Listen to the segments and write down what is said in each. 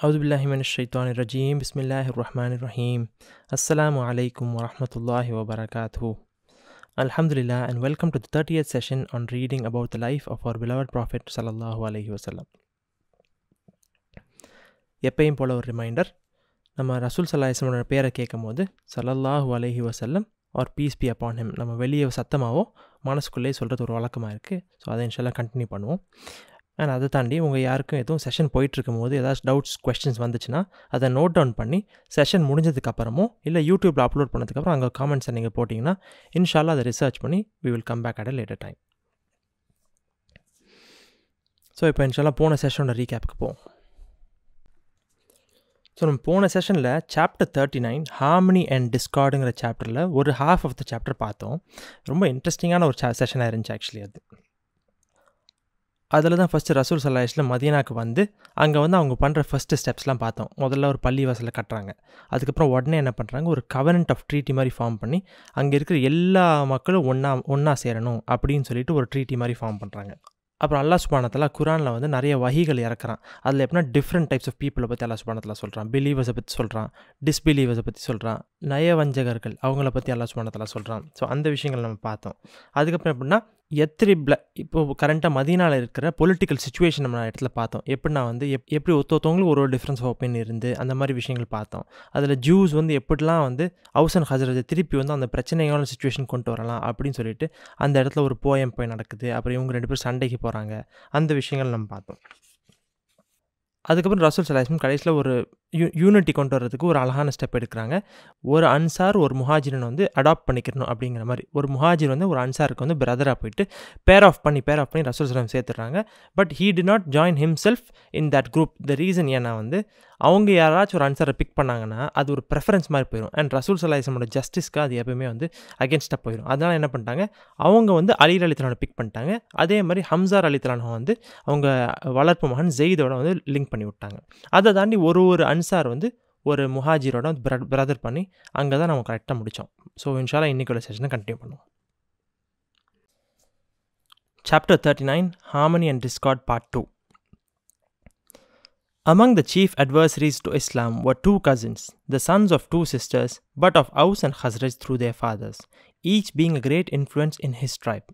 அவுதுபில்லாஹிமன்ஷைத்தானிரஜீம் பிஸ்மில்லாஹிர் ரஹ்மான் ரஹீம் அஸ்லாம் அலைக்கும் வரமத்துல்லாஹி வபரகாத்து அல்ஹம்துலில்லா and welcome to thirty thirtieth session on reading about the life of our beloved prophet சல்லாஹூ அலஹி வசல்லம் எப்பயும் போல் ஒரு ரிமைண்டர் நம்ம ரசூல் சல்லாஹிஸ்லமோட பேரை கேட்கும் போது சல்லல்லாஹூ அலஹி வசல்லம் or peace be upon him நம்ம வெளியே சத்தமாகவோ மனசுக்குள்ளேயே சொல்கிறது ஒரு வழக்கமாக இருக்குது ஸோ அதை இன்ஷால்லாம் கண்டினியூ பண்ணுவோம். அண்ட் அதை தாண்டி உங்கள் யாருக்கும் எதுவும் செஷன் போயிட்டுருக்கும் போது ஏதாச்சும் டவுட்ஸ் கொஸ்டின்ஸ் வந்துச்சுன்னா அதை நோட் டவுன் பண்ணி செஷன் முடிஞ்சதுக்கப்புறமோ இல்லை யூடியூப்பில் அப்லோட் பண்ணதுக்கப்புறம் அங்கே காமெண்ட்ஸை நீங்கள் போட்டிங்கன்னா இன்ஷால்லா அதை ரிசர்ச் பண்ணி we will come back at a later time so இப்போ இன்ஷால்லா போன செஷனோட ரீகேப்புக்கு போவோம். ஸோ நம்ம போன செஷனில் chapter thirty nine harmony and டிஸ்கார்டுங்கிற சாப்டரில் ஒரு ஹாஃப் ஆஃப் த சாப்டர் பார்த்தோம். ரொம்ப இன்ட்ரெஸ்டிங்கான ஒரு செஷனாக இருந்துச்சு ஆக்சுவலி அது. அதில் தான் ஃபஸ்ட்டு ரசூல் சல்லாஹிஸ்ல மதியனாக்கு வந்து அங்கே வந்து அவங்க பண்ணுற ஃபஸ்ட்டு ஸ்டெப்ஸ்லாம் பார்த்தோம். முதல்ல ஒரு பள்ளி வாசலில் கட்டுறாங்க. அதுக்கப்புறம் உடனே என்ன பண்ணுறாங்க ஒரு கவர்னண்ட் ஆஃப் ட்ரீட்டி மாதிரி ஃபார்ம் பண்ணி அங்கே இருக்கிற எல்லா மக்களும் ஒன்றா ஒன்றா சேரணும் அப்படின்னு சொல்லிட்டு ஒரு ட்ரீட்டி மாதிரி ஃபார்ம் பண்ணுறாங்க அப்புறம் அல்லா சுபானத்தில் குரானில் வந்து நிறைய வகைகள் இறக்குறான். அதில் எப்படின்னா டிஃப்ரெண்ட் டைப்ஸ் ஆஃப் பீப்புளை பற்றி அல்லா சுபானத்தில் சொல்கிறான் பிலீவர்ஸை பற்றி சொல்கிறான் டிஸ்பிலீவர்ஸை பற்றி சொல்கிறான் நயவஞ்சகர்கள் அவங்கள பற்றி அல்லா சுபானத்தில் சொல்கிறான் ஸோ அந்த விஷயங்கள் நம்ம பார்த்தோம். அதுக்கப்புறம் எப்படின்னா எத்ரிப்ல இப்போ கரண்ட்டாக மதினால இருக்கிற பொலிட்டிக்கல் சுச்சுவேஷன் நம்ம இடத்துல பார்த்தோம். எப்படின்னா வந்து எப் எப்படி ஒருத்தவங்களும் ஒரு ஒரு டிஃப்ரென்ஸ் ஆஃப் ஒப்பீனியன் இருந்து அந்த மாதிரி விஷயங்கள் பார்த்தோம். அதில் ஜூஸ் வந்து எப்படிலாம் வந்து ஹவுஸ் அண்ட் ஹசரஜை திருப்பி வந்து அந்த பிரச்சனையான சுச்சுவேஷன் கொண்டு வரலாம் அப்படின்னு சொல்லிட்டு அந்த இடத்துல ஒரு போயம் போய் நடக்குது. அப்புறம் இவங்க ரெண்டு பேரும் சண்டைக்கு போகிறாங்க அந்த விஷயங்கள் நம்ம பார்த்தோம். அதுக்கப்புறம் ரசூல் சலாஸ்மின் கடைசியில் ஒரு யூ யூனிட்டி கொண்டு வர்றதுக்கு ஒரு அழகான ஸ்டெப் எடுக்கிறாங்க. ஒரு அன்சார் ஒரு முஹாஜிரன் வந்து அடாப்ட் பண்ணிக்கணும் அப்படிங்கிற மாதிரி. ஒரு முஹாஜிர் வந்து ஒரு அன்சாருக்கு வந்து பிரதராக போயிட்டு பேர் ஆஃப் பண்ணி பேர் ஆஃப் பண்ணி ரசூல் சலாம் சேர்த்துடுறாங்க. But he did not join himself in that group the reason ஏன்னா வந்து அவங்க யாராச்சும் ஒரு அன்சாரை பிக் பண்ணாங்கன்னா அது ஒரு ப்ரெஃபரன்ஸ் மாதிரி போயிடும் அண்ட் ரசூல் சலாஹிசமோட ஜஸ்டிஸ்க்கு அது எப்பவுமே வந்து அகேன்ஸ்டாக போயிடும் அதனால் என்ன பண்ணிட்டாங்க அவங்க வந்து அலீர் அலித்தலானை பிக் பண்ணிட்டாங்க. அதே மாதிரி ஹம்சார் அலித்தலானை வந்து அவங்க வளர்ப்பு மகன் ஜெயிதோட வந்து லிங்க் பண்ணி விட்டாங்க. அதை தாண்டி ஒரு ஒரு அன் அன்சார் வந்து ஒரு முஹாஜிரோட வந்து பிரதர் பண்ணி அங்கே தான் நம்ம கரெக்டாக முடித்தோம் ஸோ இன்ஷாலா இன்றைக்கோட செஷனை கண்டினியூ பண்ணுவோம் chapter thirty nine harmony and discord part two Among the chief adversaries to Islam were two cousins, the sons of two sisters, but of Aus and Khazraj through their fathers, each being a great influence in his tribe.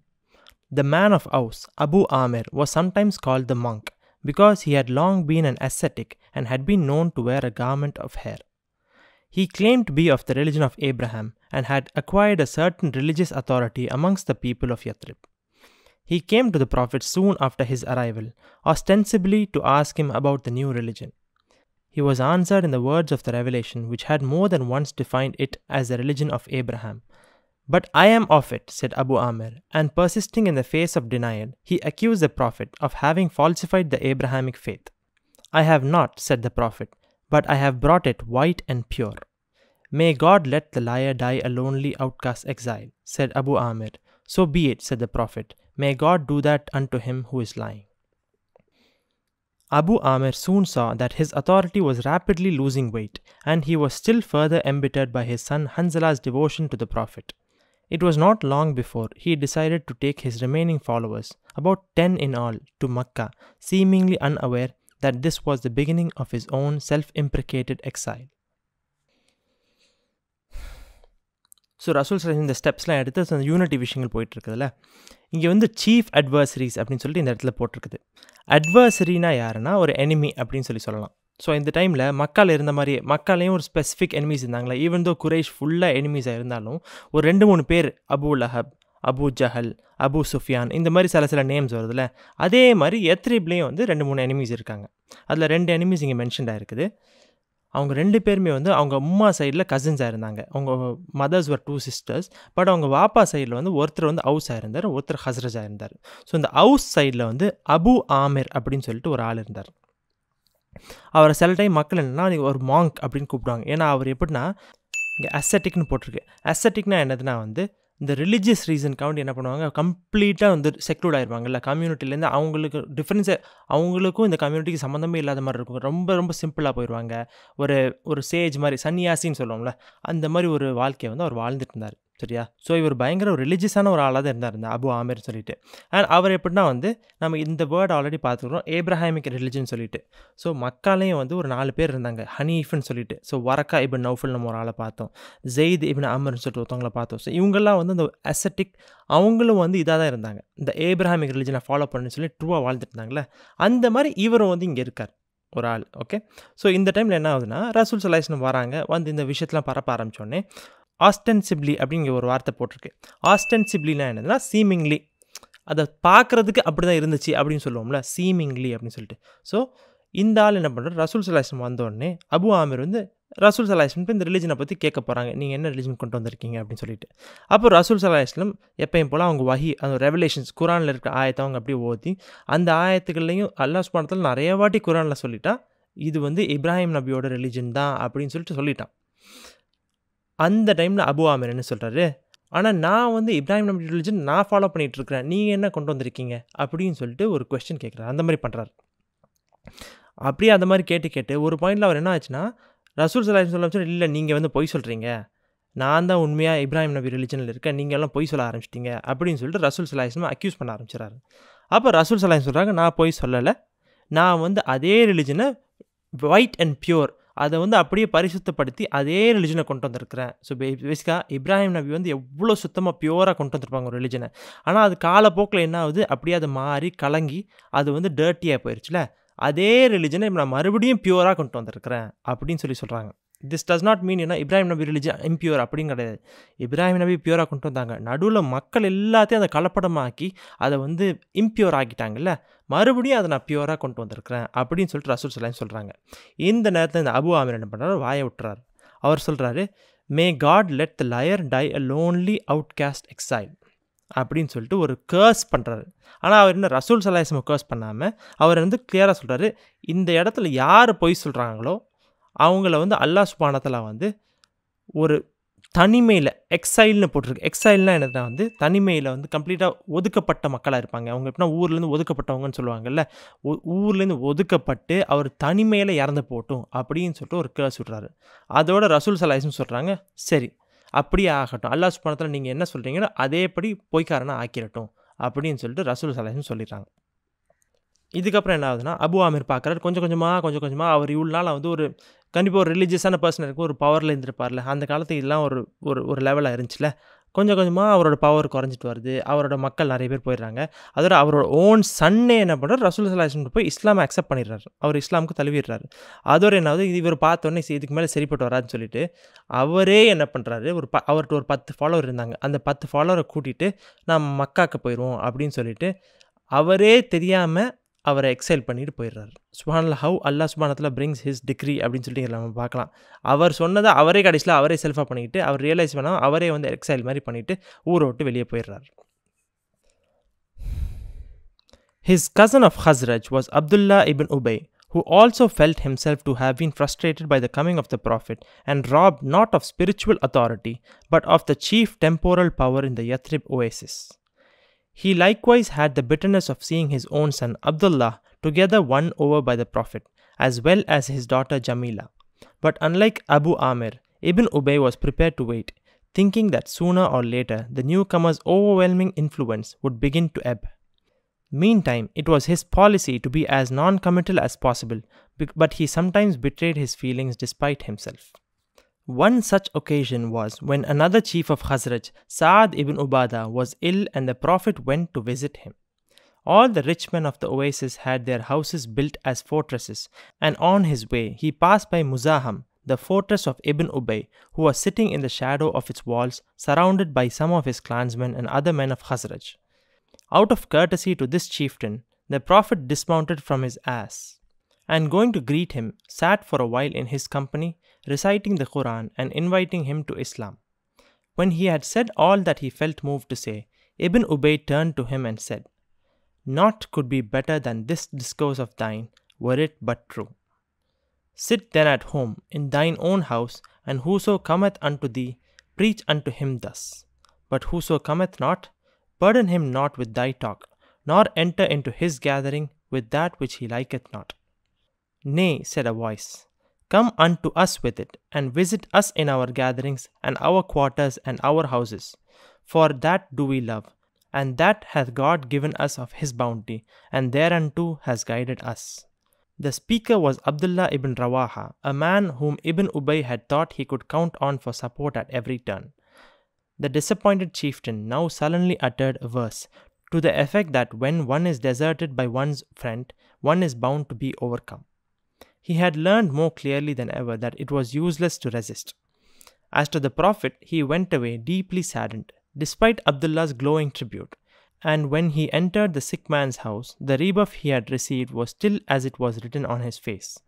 The man of Aus, Abu Amir, was sometimes called the monk because he had long been an ascetic and had been known to wear a garment of hair. He claimed to be of the religion of Abraham and had acquired a certain religious authority amongst the people of Yathrib. He came to the Prophet soon after his arrival, ostensibly to ask him about the new religion. He was answered in the words of the revelation, which had more than once defined it as the religion of Abraham. But I am of it, said Abu Amir, and persisting in the face of denial, he accused the Prophet of having falsified the Abrahamic faith. I have not, said the Prophet, but I have brought it white and pure. May God let the liar die a lonely outcast exile, said Abu Amir. So be it, said the Prophet. May God do that unto him who is lying. Abu Amir soon saw that his authority was rapidly losing weight, and he was still further embittered by his son Hanzala's devotion to the Prophet. It was not long before he decided to take his remaining followers, about 10 in all, to Mecca, seemingly unaware that this was the beginning of his own self imprecated exile. So ரசூல் சலாஹ் இந்த ஸ்டெப்ஸ்லாம் எடுத்து அந்த unity விஷயங்கள் போயிட்டுருக்குதுல்ல இங்கே வந்து chief adversaries அப்படின்னு சொல்லிட்டு இந்த இடத்துல போட்டிருக்குது அட்வர்சரினா யாருன்னா ஒரு எனிமி அப்படின்னு சொல்லி சொல்லலாம் ஸோ இந்த டைமில் மக்கள் இருந்த மாதிரி மக்காலையும் ஒரு ஸ்பெசிஃபிக் எனிமீஸ் இருந்தாங்களே. ஈவன் தோ குரேஷ் ஃபுல்லாக எனிமீஸாக இருந்தாலும் ஒரு ரெண்டு மூணு பேர் அபு லஹப் அபு ஜஹல் அபு சுஃபியான் இந்த மாதிரி சில சில நேம்ஸ் வருதுல்ல. அதே மாதிரி எத்ரிப்லேயும் வந்து ரெண்டு மூணு எனிமீஸ் இருக்காங்க. அதில் ரெண்டு எனிமீஸ் இங்கே மென்ஷன் ஆகிருக்குது அவங்க ரெண்டு பேருமே வந்து அவங்க அம்மா சைடில் கசின்ஸாக இருந்தாங்க. அவங்க mothers were two sisters but அவங்க வாப்பா சைடில் வந்து ஒருத்தர் வந்து ஹவுஸாக இருந்தார் ஒருத்தர் ஹஸ்ரஜாக இருந்தார். ஸோ இந்த ஹவுஸ் சைடில் வந்து அபு ஆமிர் அப்படின்னு சொல்லிட்டு ஒரு ஆள் இருந்தார். அவரை சில டைம் மக்கள் என்னென்னா ஒரு மாங்க் அப்படின்னு கூப்பிடுவாங்க. ஏன்னா அவர் எப்படின்னா இங்கே அசட்டிக்னு போட்டிருக்கு. அசட்டிக்னா என்னதுன்னா வந்து இந்த ரிலீஜியஸ் ரீசனுக்காக என்ன பண்ணுவாங்க கம்ப்ளீட்டாக வந்து செக்லூட் ஆயிடுவாங்கல்ல கம்யூனிட்டிலேருந்து அவங்களுக்கு டிஃப்ரென்ஸை அவங்களுக்கும் இந்த கம்யூனிட்டிக்கு சம்மந்தமே இல்லாத மாதிரி இருக்கும். ரொம்ப ரொம்ப சிம்பிளாக போயிடுவாங்க ஒரு ஒரு சேஜ் மாதிரி சன்னியாசின்னு சொல்லுவோம்ல அந்த மாதிரி ஒரு வாழ்க்கையை வந்து அவர் வாழ்ந்துட்டு இருந்தார். சரியா? ஸோ இவர் பயங்கர ஒரு ரிலீஜியஸான ஒரு ஆளாக தான் இருந்தார் இந்த அபு ஆமிர் சொல்லிட்டு. அண்ட் அவர் எப்படின்னா வந்து நம்ம இந்த வேர்ட் ஆல்ரெடி பார்த்துக்கிறோம் ஏப்ரஹாமிக் ரிலிஜன் சொல்லிட்டு. ஸோ மக்காலையும் வந்து ஒரு நாலு பேர் இருந்தாங்க ஹனீஃப்னு சொல்லிட்டு. ஸோ வரக்கா இபின் நௌஃபல் நம்ம ஒரு ஆளை பார்த்தோம் ஜெயித் இபின் அமர்னு சொல்லிட்டு ஒருத்தவங்கள பார்த்தோம். ஸோ இவங்கெல்லாம் வந்து இந்த அசட்டிக் அவங்களும் வந்து இதாக தான் இருந்தாங்க. இந்த ஏப்ரஹாமிக் ரிலிஜனை ஃபாலோ பண்ணு சொல்லி ட்ரூவாக வாழ்ந்துட்டு இருந்தாங்களே அந்த மாதிரி இவரும் வந்து இங்கே இருக்கார் ஒரு ஆள் ஓகே ஸோ இந்த டைமில் என்ன ஆகுதுன்னா ரசூல் சலாஹ்ஸ்லம் வராங்க வந்து இந்த விஷயத்தெலாம் பரப்ப ஆரம்பித்தோடனே ஆஸ்டென்சிப்லி அப்படிங்கிற ஒரு வார்த்தை போட்டிருக்கு. ஆஸ்டென்சிப்லினா என்னதுன்னா சீமிங்லி அதை பார்க்குறதுக்கு அப்படி தான் இருந்துச்சு அப்படின்னு சொல்லுவோம்ல சீமிங்லி அப்படின்னு சொல்லிட்டு. ஸோ இந்த ஆள் என்ன பண்ணுறாரு ரசூல் சலாஹம் வந்தோடனே அபு ஆமிர் வந்து ரசூல் சலாஹம் இந்த ரிலீஜனை பற்றி கேட்க போகிறாங்க நீங்கள் என்ன ரிலீஜன் கொண்டு வந்திருக்கீங்க அப்படின்னு சொல்லிட்டு. அப்போ ரசூல் சலாஹ்லம் எப்பயும் போல் அவங்க வஹி அந்த ரெவலேஷன்ஸ் குரானில் இருக்க ஆயத்தை அவங்க அப்படியே ஓதி அந்த ஆயத்துக்கள்லையும் அல்லா ஸ்மானத்தில் நிறைய வாட்டி குரானில் சொல்லிட்டா இது வந்து இப்ராஹிம் நபியோட ரிலீஜன் தான் அப்படின்னு சொல்லிட்டு சொல்லிட்டான். அந்த டைமில் அபு ஆமிர் என்ன சொல்கிறாரு ஆனால் நான் வந்து இப்ராஹிம் நபி ரிலிஜன் நான் ஃபாலோ பண்ணிகிட்டு இருக்கிறேன் நீங்கள் என்ன கொண்டு வந்திருக்கீங்க? அப்படின்னு சொல்லிட்டு ஒரு கொஸ்டின் கேட்குறாரு அந்த மாதிரி பண்ணுறாரு அப்படியே அந்த மாதிரி கேட்டு கேட்டு ஒரு பாயிண்டில் அவர் என்ன ஆச்சுன்னா ரசூல் சலாஹ் சொல்ல இல்லை நீங்கள் வந்து பொய் சொல்கிறீங்க நான் தான் உண்மையாக இப்ராஹிம் நபி ரிலிஜனில் இருக்கேன். நீங்கள் எல்லாம் பொய் சொல்ல ஆரம்பிச்சிட்டிங்க. அப்படின்னு சொல்லிட்டு ரசூல் சலாஹிஸ்லாம் அக்யூஸ் பண்ண ஆரம்பிச்சிடறாரு. அப்போ ரசூல் சலாஹ் சொல்கிறாங்க நான் பொய் சொல்லலை. நான் வந்து அதே ரிலிஜனை ஒயிட் அண்ட் பியூர் அதை வந்து அப்படியே பரிசுத்தப்படுத்தி அதே ரிலிஜனை கொண்டு வந்திருக்கிறேன். ஸோ பேசிக்காக இப்ராஹிம் நபி வந்து எவ்வளோ சுத்தமாக பியூராக கொண்டு வந்திருப்பாங்க ஒரு ரிலிஜனை ஆனால் அது காலப்போக்கில் என்ன ஆகுது? அப்படியே அது மாறி கலங்கி அது வந்து டர்ட்டியாக போயிடுச்சுல அதே ரிலிஜனை நான் மறுபடியும் பியூராக கொண்டு வந்திருக்கிறேன் அப்படின்னு சொல்லி சொல்கிறாங்க திஸ் டஸ் நாட் மீன் என்ன இப்ராஹிம் நபி ரிலிஜன் இம்பியூர் அப்படின்னு கிடையாது. இப்ராஹிம் நபி பியூராக கொண்டு வந்தாங்க. நடுவில் மக்கள் எல்லாத்தையும் அதை கலப்படமாக்கி அதை வந்து இம்பியூர் ஆக்கிட்டாங்கல்ல? மறுபடியும் அதை நான் பியூராக கொண்டு வந்திருக்கிறேன் அப்படின்னு சொல்லிட்டு ரசூல் சலாம் சொல்கிறாங்க இந்த நேரத்தில் இந்த அபு ஆமீர் என்ன பண்ணுறாரு வாயை விட்டுறாரு. அவர் சொல்கிறாரு may God let the liar die a lonely outcast exile அப்படின்னு சொல்லிட்டு ஒரு கேர்ஸ் பண்ணுறாரு ஆனால் அவர் என்ன ரசூல் சலாஹம் கேர்ஸ் பண்ணாமல் அவர் வந்து கிளியராக சொல்கிறாரு இந்த இடத்துல யார் பொய் சொல்கிறாங்களோ அவங்கள வந்து அல்லாஹ் சுபானத்தில் வந்து ஒரு தனிமையில் எக்ஸைல்னு போட்டிருக்கு. எக்ஸைல்னால் என்னதுன்னா வந்து தனிமையில் வந்து கம்ப்ளீட்டாக ஒதுக்கப்பட்ட மக்களாக இருப்பாங்க. அவங்க எப்படின்னா ஊர்லேருந்து ஒதுக்கப்பட்டவங்கன்னு சொல்லுவாங்கல்ல. ஊர்லேருந்து ஒதுக்கப்பட்டு அவர் தனிமையில் இறந்து போட்டும் அப்படின்னு சொல்லிட்டு ஒரு கேர்ஸ் விட்றாரு. அதோட ரசூல் சலாய்ஸ்னு சொல்கிறாங்க சரி அப்படியே ஆகட்டும். அல்லா சுப்பானத்தில் நீங்கள் என்ன சொல்கிறீங்களோ அதேபடி பொய்க்காரனை ஆக்கிடட்டும் அப்படின்னு சொல்லிட்டு ரசூல் சலாய்ஸ்னு சொல்லிடுறாங்க. இதுக்கப்புறம் என்ன ஆகுதுன்னா அபு ஆமீர் பார்க்குறாரு. கொஞ்சம் கொஞ்சமாக கொஞ்சம் கொஞ்சமாக அவர் இவ்வளோ நாள் வந்து ஒரு கண்டிப்பாக ஒரு ரிலீஜியஸான பர்சன் இருக்கும் ஒரு பவரில் இருந்திருப்பார்ல. அந்த காலத்து இதெல்லாம் ஒரு ஒரு ஒரு லெவலாக இருந்துச்சுல. கொஞ்சம் கொஞ்சமாக அவரோட பவர் குறைஞ்சிட்டு வருது. அவரோட மக்கள் நிறைய பேர் போயிடுறாங்க. அதோட அவரோட ஓன் சன்னே என்ன பண்ணுறாரு ரசூல் சலாஹம் போய் இஸ்லாமை அக்செப்ட் பண்ணிடுறாரு. அவர் இஸ்லாமுக்கு தழுவிடுறாரு. அதோட என்னாவது இது இவர் பார்த்தோன்னே இதுக்கு மேலே சரிப்பட்டு வராதுன்னு சொல்லிட்டு அவரே என்ன பண்ணுறாரு ஒரு ப அவர்கிட்ட ஒரு பத்து ஃபாலோவர் இருந்தாங்க. அந்த பத்து ஃபாலோவரை கூட்டிகிட்டு நான் மக்காக்க போயிடுவோம் அப்படின்னு சொல்லிட்டு அவரே தெரியாமல் அவரை எக்ஸைல் பண்ணிட்டு போயிடுறாரு சுபானில் ஹவு அல்லா சுபானத்தில் பிரிங்ஸ் ஹிஸ் டிகிரி அப்படின்னு சொல்லிட்டு நம்ம பார்க்கலாம் அவர் சொன்னதை அவரே கடைசியில் அவரே செல்ஃபாக பண்ணிக்கிட்டு அவர் ரியலைஸ் பண்ணால் அவரே வந்து எக்ஸைல் மாதிரி பண்ணிவிட்டு ஊரை விட்டு வெளியே போயிடுறாரு His cousin of Khazraj was Abdullah ibn Ubay, who also felt himself to have been frustrated by the coming of the Prophet and robbed not of spiritual authority, but of the chief temporal power in the Yathrib oasis. He likewise had the bitterness of seeing his own son Abdullah together won over by the Prophet, as well as his daughter Jamila. But unlike Abu Amir, Ibn Ubay was prepared to wait, thinking that sooner or later the newcomer's overwhelming influence would begin to ebb. Meantime, it was his policy to be as non committal as possible, but he sometimes betrayed his feelings despite himself. One such occasion was when another chief of Khazraj, Saad ibn Ubada, was ill and the Prophet went to visit him. All the rich men of the oasis had their houses built as fortresses, and on his way he passed by Muzaham, the fortress of Ibn Ubay, who was sitting in the shadow of its walls, surrounded by some of his clansmen and other men of Khazraj. Out of courtesy to this chieftain, the Prophet dismounted from his ass, and going to greet him, sat for a while in his company, reciting the Quran and inviting him to Islam. When he had said all that he felt moved to say, Ibn Ubay turned to him and said, Naught could be better than this discourse of thine, were it but true. Sit then at home in thine own house, and whoso cometh unto thee, preach unto him thus. But whoso cometh not, burden him not with thy talk, nor enter into his gathering with that which he liketh not. Nay, said a voice, Come unto us with it, and visit us in our gatherings, and our quarters, and our houses. For that do we love, and that hath God given us of his bounty, and thereunto has guided us. The speaker was Abdullah ibn Rawaha, a man whom Ibn Ubay had thought he could count on for support at every turn. The disappointed chieftain now sullenly uttered a verse to the effect that when one is deserted by one's friend, one is bound to be overcome. He had learned more clearly than ever that it was useless to resist. As to the Prophet, he went away deeply saddened, despite Abdullah's glowing tribute. And when he entered the sick man's house, the rebuff he had received was still as it was written on his face.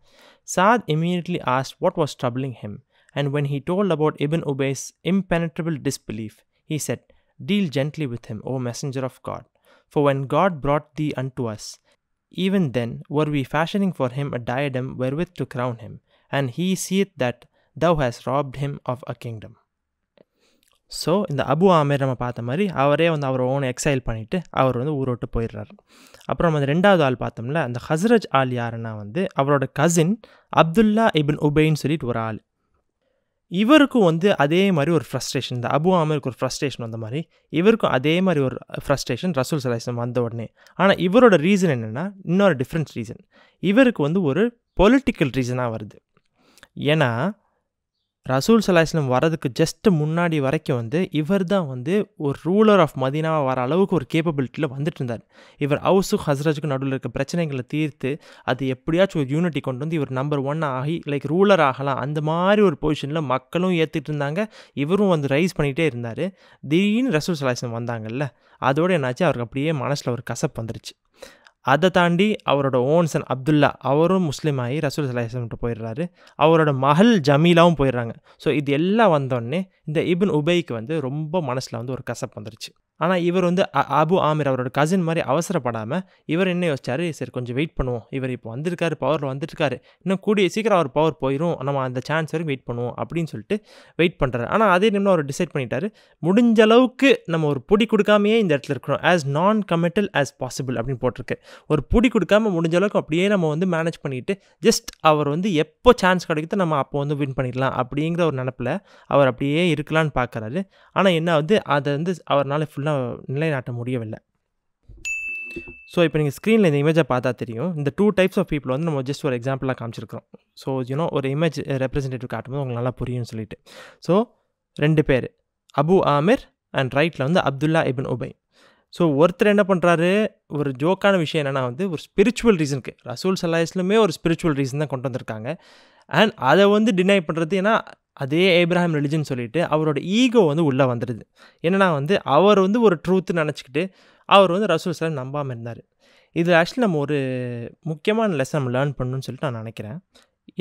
Saad immediately asked what was troubling him, and when he told about Ibn Ubay's impenetrable disbelief, he said, Deal gently with him, O Messenger of God. For when God brought thee unto us, even then were we fashioning for him a diadem wherewith to crown him, and he seeth that thou hast robbed him of a kingdom. So இந்த அபு ஆமீர் நம்ம பார்த்த மாதிரி அவரே வந்து அவர் own exile பண்ணிவிட்டு அவர் வந்து ஊரோட்டு போயிடுறாரு அப்புறம் அந்த ரெண்டாவது ஆள் பார்த்தோம்ல அந்த ஹஸ்ரஜ் ஆள் யாருன்னா வந்து அவரோட கசின் அப்துல்லா இபின் உபைன்னு சொல்லிட்டு ஒரு ஆள் இவருக்கும் வந்து அதே மாதிரி ஒரு ஃப்ரஸ்ட்ரேஷன் இந்த அபு ஆமருக்கு ஒரு ஃப்ரஸ்ட்ரேஷன் வந்த மாதிரி இவருக்கும் அதே மாதிரி ஒரு ஃப்ரஸ்ட்ரேஷன் ரசூல் சலாஹம் வந்த உடனே. ஆனால் இவரோட ரீசன் என்னென்னா இன்னொரு டிஃப்ரெண்ட் ரீசன் இவருக்கு வந்து ஒரு பொலிட்டிக்கல் ரீசனாக வருது. ஏன்னா ரசூல் சலாஹ்லம் வரதுக்கு ஜஸ்ட் முன்னாடி வரைக்கும் வந்து இவர் தான் வந்து ஒரு ரூலர் ஆஃப் மதீனாவாக வர அளவுக்கு ஒரு கேப்பபிலிட்டியில் வந்துட்டு இருந்தார். இவர் ஹவுஸு ஹஸ்ரஜுக்கு நடுவில் இருக்க பிரச்சனைகளை தீர்த்து அது எப்படியாச்சும் ஒரு யூனிட்டி கொண்டு வந்து இவர் நம்பர் ஒன் ஆகி லைக் ரூலர் ஆகலாம். அந்த மாதிரி ஒரு பொசிஷனில் மக்களும் ஏற்றுட்டு இருந்தாங்க. இவரும் வந்து ரைஸ் பண்ணிகிட்டே இருந்தார். திடீர்னு ரசூல் சலாஹ்லம் வந்தாங்கல்ல அதோடு என்னாச்சு? அவருக்கு அப்படியே மனசில் ஒரு கசப்பு வந்துருச்சு. அதை தாண்டி அவரோட ஓன்சன் அப்துல்லா அவரும் முஸ்லீம் ஆகி ரசூல் சலாஹம்கிட்ட போயிடுறாரு. அவரோட மகள் ஜமீலாவும் போயிடுறாங்க. ஸோ இது எல்லாம் வந்தோடனே இந்த இபின் உபைக்கு வந்து ரொம்ப மனசில் வந்து ஒரு கசப்பு வந்துருச்சு. ஆனால் இவர் வந்து அபு ஆமிர் அவரோட கசின் மாதிரி அவசரப்படாமல் இவர் என்ன யோசிச்சாரு? சரி கொஞ்சம் வெயிட் பண்ணுவோம். இவர் இப்போ வந்திருக்காரு பவரில் வந்துட்டுருக்காரு இன்னும் கூடிய சீக்கிரம் அவர் பவர் போயிடும் நம்ம அந்த சான்ஸ் வரைக்கும் வெயிட் பண்ணுவோம் அப்படின்னு சொல்லிட்டு வெயிட் பண்ணுறாரு ஆனால் அதே நிமிடம் அவர் டிசைட் பண்ணிட்டாரு. முடிஞ்ச அளவுக்கு நம்ம ஒரு பொடி கொடுக்காமையே இந்த இடத்துல இருக்கணும் ஆஸ் நான் கமிட்டல் ஆஸ் பாசிபிள் அப்படின்னு போட்டிருக்கு. ஒரு பொடி கொடுக்காம முடிஞ்ச அளவுக்கு அப்படியே நம்ம வந்து மேனேஜ் பண்ணிட்டு ஜஸ்ட் அவர் வந்து எப்போ சான்ஸ் கிடைக்குதோ நம்ம அப்போ வந்து வின் பண்ணிடலாம் அப்படிங்கிற ஒரு நினப்பில் அவர் அப்படியே இருக்கலான்னு பார்க்குறாரு ஆனால் என்ன வந்து அதை வந்து அவரால் ஃபுல்லாக நிலைநாட்ட முடியவில்லை. ஸோ இப்போ நீங்கள் ஸ்க்ரீனில் இந்த இமேஜை பார்த்தா தெரியும். இந்த டூ டைப்ஸ் ஆஃப் பீப்புள் வந்து நம்ம ஜஸ்ட் ஒரு எக்ஸாம்பிளாக காமிச்சிருக்கிறோம். ஸோ யூனோ ஒரு இமேஜ் ரெப்ரஸன்டேட்டிவ் காட்டும்போது உங்களுக்கு நல்லா புரியும்னு சொல்லிட்டு. ஸோ ரெண்டு பேர். அபு ஆமிர் அண்ட் ரைட்டில் வந்து அப்துல்லா இபின் உபை ஸோ ஒருத்தர் என்ன பண்ணுறாரு ஒரு ஜோக்கான விஷயம் என்னென்னா வந்து ஒரு ஸ்பிரிச்சுவல் ரீசனுக்கு ரசூல் சல்லாஹ்லுமே ஒரு ஸ்பிரிச்சுவல் ரீசன் தான் கொண்டு வந்திருக்காங்க. அண்ட் அதை வந்து டினை பண்ணுறது ஏன்னா அதே ஏப்ராஹிம் ரிலிஜன் சொல்லிட்டு அவரோட ஈகோ வந்து உள்ளே வந்துடுது. என்னென்னா வந்து அவர் வந்து ஒரு ட்ரூத்து நினச்சிக்கிட்டு அவர் வந்து ரசூல் சலாம் நம்பாமல் இருந்தார். இதில் ஆக்சுவலி நம்ம ஒரு முக்கியமான லெசன் நம்ம லேர்ன் பண்ணணும்னு சொல்லிட்டு நான் நினைக்கிறேன்.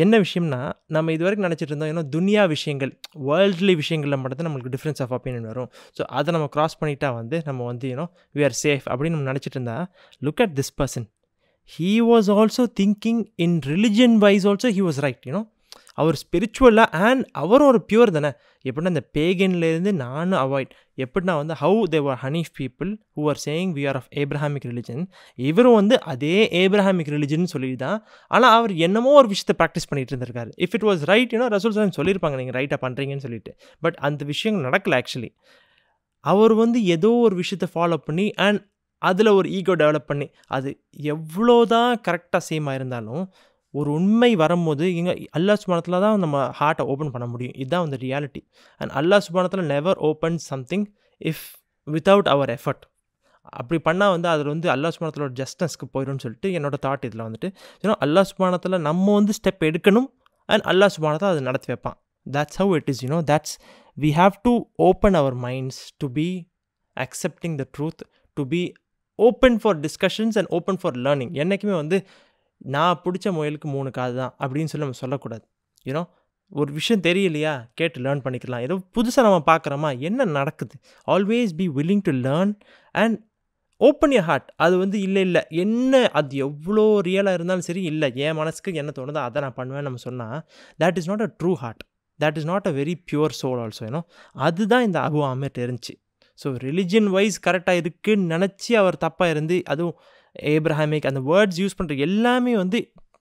என்ன விஷயம்னா நம்ம இது வரைக்கும் நினச்சிட்டு இருந்தோம் ஏன்னா துனியா விஷயங்கள் வேர்ல்ட்லி விஷயங்களில் மட்டும் தான் நம்மளுக்கு டிஃப்ரென்ஸ் ஆஃப் ஒப்பீனியன் வரும். ஸோ அதை நம்ம க்ராஸ் பண்ணிட்டா வந்து நம்ம வந்து யூனோ வி ஆர் சேஃப் அப்படின்னு நம்ம நினச்சிட்டு இருந்தா look at this person he was also thinking in religion wise also he was right you know அவர் ஸ்பிரிச்சுவலாக அண்ட் அவரும் ஒரு பியூர் தானே? எப்படின்னா இந்த பேகன்லேருந்து நானும் அவாய்ட் எப்படின்னா வந்து how there Haneef people who are saying we are of Abrahamic religion இவரும் வந்து அதே ஏப்ரஹாமிக் ரிலிஜன் சொல்லி தான் ஆனால் அவர் என்னமோ ஒரு விஷயத்தை ப்ராக்டிஸ் பண்ணிட்டு இருந்திருக்காரு. If it was right you know ரசூல் சாலம் சொல்லியிருப்பாங்க நீங்கள் ரைட்டாக பண்ணுறீங்கன்னு சொல்லிட்டு. பட் அந்த விஷயங்கள் நடக்கல ஆக்சுவலி அவர் வந்து ஏதோ ஒரு விஷயத்தை ஃபாலோ பண்ணி அண்ட் அதில் ஒரு ஈகோ டெவலப் பண்ணி அது எவ்வளோ தான் கரெக்டாக சேமாக இருந்தாலும் ஒரு உண்மை வரும்போது இங்கே அல்லா சுபானத்தில் தான் நம்ம ஹார்ட்டை ஓப்பன் பண்ண முடியும். இதுதான் வந்து ரியாலிட்டி அண்ட் அல்லா சுபானத்தில் never open something if without our effort அப்படி பண்ணால் வந்து அதில் வந்து அல்லா சுபானத்தோட ஜஸ்டஸ்க்கு போயிடும்னு சொல்லிட்டு என்னோட தாட் இதில் வந்துட்டு ஏன்னா அல்லா சுபானத்தில் நம்ம வந்து ஸ்டெப் எடுக்கணும் அண்ட் அல்லா சுபானத்தை அதை நடத்தி வைப்பான். That's how it is you know that's we have to open our minds to be accepting the truth to be open for discussions and open for learning என்றைக்குமே வந்து நான் பிடிச்ச முயலுக்கு மூணு காது தான் அப்படின்னு சொல்லி நம்ம சொல்லக்கூடாது. யூனோ ஒரு விஷயம் தெரியலையா? கேட்டு லேர்ன் பண்ணிக்கலாம். ஏதோ புதுசாக நம்ம பார்க்குறோமா? என்ன நடக்குது? Always be willing to learn and open your heart அது வந்து இல்லை இல்லை. என்ன அது எவ்வளோ ரியலாக இருந்தாலும் சரி இல்லை. என் மனசுக்கு என்ன தோணுதோ அதை நான் பண்ணுவேன்னு நம்ம சொன்னால் that is not a true heart that is not a very pure soul also ஏன்னோ அதுதான் இந்த அபு ஆமேட் இருந்துச்சு ஸோ ரிலிஜியன் வைஸ் கரெக்டாக இருக்குன்னு நினச்சி அவர் தப்பாக இருந்து அதுவும் ஏப்ரஹாமிக் அந்த வேர்ட்ஸ் யூஸ் பண்ணுற எல்லாமே வந்து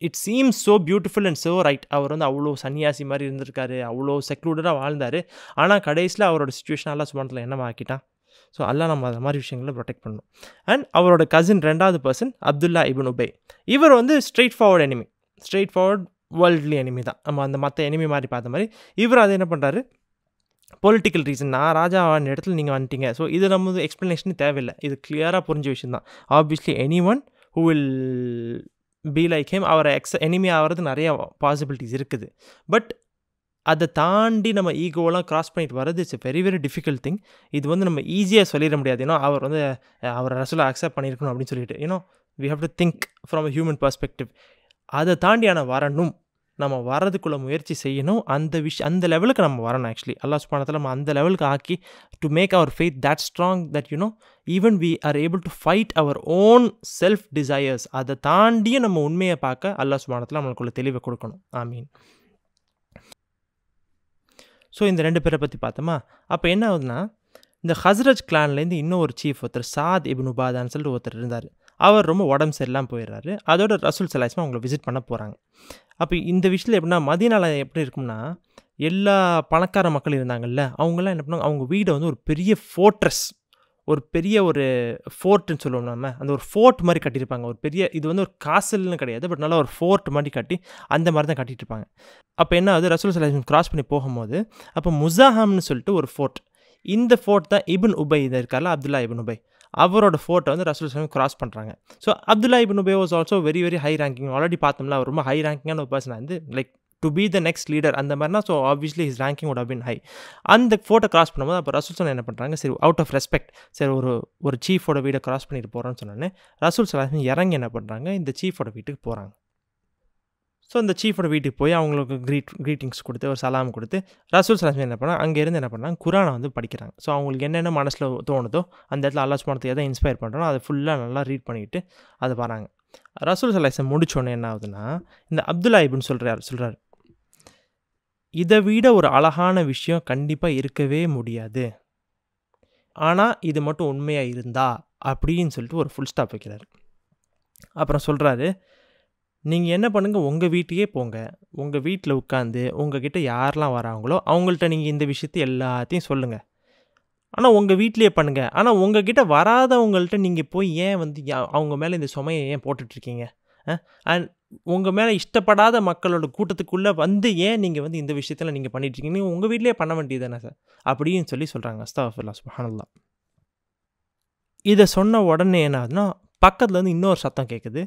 it seems so beautiful and so right அவர் வந்து அவ்வளோ சன்னியாசி மாதிரி இருந்திருக்காரு அவ்வளோ செக்லூடடாக வாழ்ந்தார். ஆனால் கடைசியில் அவரோட சுச்சுவேஷன் எல்லாம் சுமணத்தில் என்ன ஆக்கிட்டான்? ஸோ எல்லாம் நம்ம அந்த மாதிரி விஷயங்களை ப்ரொடெக்ட் பண்ணணும். அண்ட் அவரோட கசின் ரெண்டாவது பர்சன் அப்துல்லா இபின் உபை. இவர் வந்து straightforward enemy straightforward worldly enemy தான். நம்ம அந்த மற்ற எனிமி மாதிரி பார்த்த மாதிரி இவர் அதை என்ன பண்ணுறாரு பொலிட்டிக்கல் ரீசன் நான் ராஜா ஆன இடத்துல நீங்கள் வந்துட்டீங்க. ஸோ இது நம்ம எக்ஸ்ப்ளனேஷன் தேவையில்லை. இது கிளியராக புரிஞ்ச விஷயம் தான். Obviously any one who will be like him அவரை எக்ஸ் எனிமி ஆகிறது நிறையா பாசிபிலிட்டிஸ் இருக்குது. பட் அதை தாண்டி நம்ம ஈகோவெல்லாம் கிராஸ் பண்ணிட்டு வர்றது it's very very difficult thing இது வந்து நம்ம ஈஸியாக சொல்லிட முடியாது. ஏன்னா அவர் வந்து அவர் ரசூலை அக்செப்ட் பண்ணியிருக்கணும் அப்படின்னு சொல்லிட்டு. ஏன்னா we have to think from a human perspective அதை தாண்டி ஆனால் வரணும். நம்ம வர்றதுக்குள்ள முயற்சி செய்யணும். அந்த விஷ் அந்த லெவலுக்கு நம்ம வரணும் ஆக்சுவலி அல்லா சுபானத்தில் நம்ம அந்த லெவலுக்கு ஆக்கி to make our faith that strong that you know even we are able to fight our own self desires அதை தாண்டியும் நம்ம உண்மையை பார்க்க அல்லா சுபானத்தில் நம்மளுக்குள்ள தெளிவை கொடுக்கணும். ஐ மீன் ஸோ இந்த ரெண்டு பேரை பற்றி பார்த்தோமா? அப்போ என்ன ஆகுதுன்னா இந்த ஹஸ்ரஜ் கிளான்லேருந்து இன்னும் ஒரு சீஃப் ஒருத்தர் சாத் இபின் உபாதான்னு சொல்லிட்டு ஒருத்தர் இருந்தார். அவர் ரொம்ப உடம்பு சரியில்லாமல் போயிடுறாரு. அதோட ரசூல் சலாஸ்மா அவங்கள விசிட் பண்ண போகிறாங்க அப்போ இந்த விஷயத்தில் எப்படின்னா மதியனால எப்படி இருக்கும்னா எல்லா பணக்கார மக்கள் இருந்தாங்கல்ல அவங்கெல்லாம் என்ன பண்ணுவாங்க அவங்க வீடை வந்து ஒரு பெரிய ஃபோர்ட்ரஸ் ஒரு பெரிய ஒரு ஃபோர்ட்டுன்னு சொல்லுவோம் நம்ம. அந்த ஒரு ஃபோர்ட் மாதிரி கட்டியிருப்பாங்க. ஒரு பெரிய இது வந்து ஒரு காசல்னு கிடையாது பட் நல்லா ஒரு ஃபோர்ட் மாதிரி கட்டி அந்த மாதிரி தான் கட்டிட்டு இருப்பாங்க அப்போ என்ன ஆகுது? ரசூல் சலாஹம் கிராஸ் பண்ணி போகும்போது அப்போ முசாஹாம்னு சொல்லிட்டு ஒரு ஃபோர்ட் இந்த ஃபோர்ட் தான் இபின் உபை இதை இருக்கார்ல அப்துல்லா இபின் உபை. அவரோட ஃபோட்டோ வந்து ரசூல் சலம் கிராஸ் பண்ணுறாங்க so Abdullah ibn Ubayy was also very very high ranking already பார்த்தோம்ல அவர் ரொம்ப ஹை ரேங்கிங்கான ஒரு பர்சன் வந்து like to be the next leader அந்த மாதிரினா so obviously his ranking would been high அந்த ஃபோட்டோ கிராஸ் பண்ணும்போது அப்போ ரசூல் சலம் என்ன பண்ணுறாங்க சரி அவுட் ஆஃப் ரெஸ்பெக்ட் சரி ஒரு ஒரு சீஃபோட வீடை கிராஸ் பண்ணிட்டு போகிறோன்னு சொன்னோன்னே ரசூல் சலாஹின் இறங்கி என்ன பண்ணுறாங்க இந்த சீஃபோட வீட்டுக்கு போகிறாங்க ஸோ அந்த சீஃபோட வீட்டுக்கு போய் அவங்களுக்கு க்ரீட் க்ரீட்டிங்ஸ் கொடுத்து ஒரு சலாம் கொடுத்து ரசூல் சலாஸ்மி என்ன பண்ணால் அங்கேருந்து என்ன பண்ணாங்க? குரானை வந்து படிக்கிறாங்க. ஸோ அவங்களுக்கு என்னென்ன மனசில் தோணுதோ அந்த இடத்துல அல்லாஸ் சுமானத்தை எதை இன்ஸ்பயர் பண்ணுறோம் அதை ஃபுல்லாக நல்லா ரீட் பண்ணிவிட்டு அதை வராங்க ரசூல் சலாஸை முடிச்சோன்னே என்ன ஆகுதுன்னா இந்த அப்துல்லா இபின் சொல்கிறார் சொல்கிறார் இதை விட ஒரு அழகான விஷயம் கண்டிப்பாக இருக்கவே முடியாது. ஆனால் இது மட்டும் உண்மையாக இருந்தா அப்படின்னு சொல்லிட்டு ஒரு ஃபுல் ஸ்டாப் வைக்கிறார். அப்புறம் சொல்கிறாரு நீங்கள் என்ன பண்ணுங்கள் உங்கள் வீட்டுக்கே போங்க. உங்கள் வீட்டில் உட்காந்து உங்ககிட்ட யாரெல்லாம் வராங்களோ அவங்கள்ட்ட நீங்கள் இந்த விஷயத்தை எல்லாத்தையும் சொல்லுங்கள் ஆனால் உங்கள் வீட்லேயே பண்ணுங்கள் ஆனால் உங்ககிட்ட வராதவங்கள்ட்ட நீங்கள் போய் ஏன் வந்து அவங்க மேலே இந்த சுமையை ஏன் போட்டுட்ருக்கீங்க? அண்ட் உங்கள் மேலே இஷ்டப்படாத மக்களோட கூட்டத்துக்குள்ளே வந்து ஏன் நீங்கள் வந்து இந்த விஷயத்தில் நீங்கள் பண்ணிட்டுருக்கீங்க நீங்கள் உங்கள் வீட்லேயே பண்ண வேண்டியது தானே சார்? அப்படின்னு சொல்லி சொல்கிறாங்க அஸ்தாஃபுல்லா சுஹானல்லா இதை சொன்ன உடனே என்ன ஆகுதுன்னா பக்கத்தில் வந்து இன்னொரு சத்தம் கேட்குது.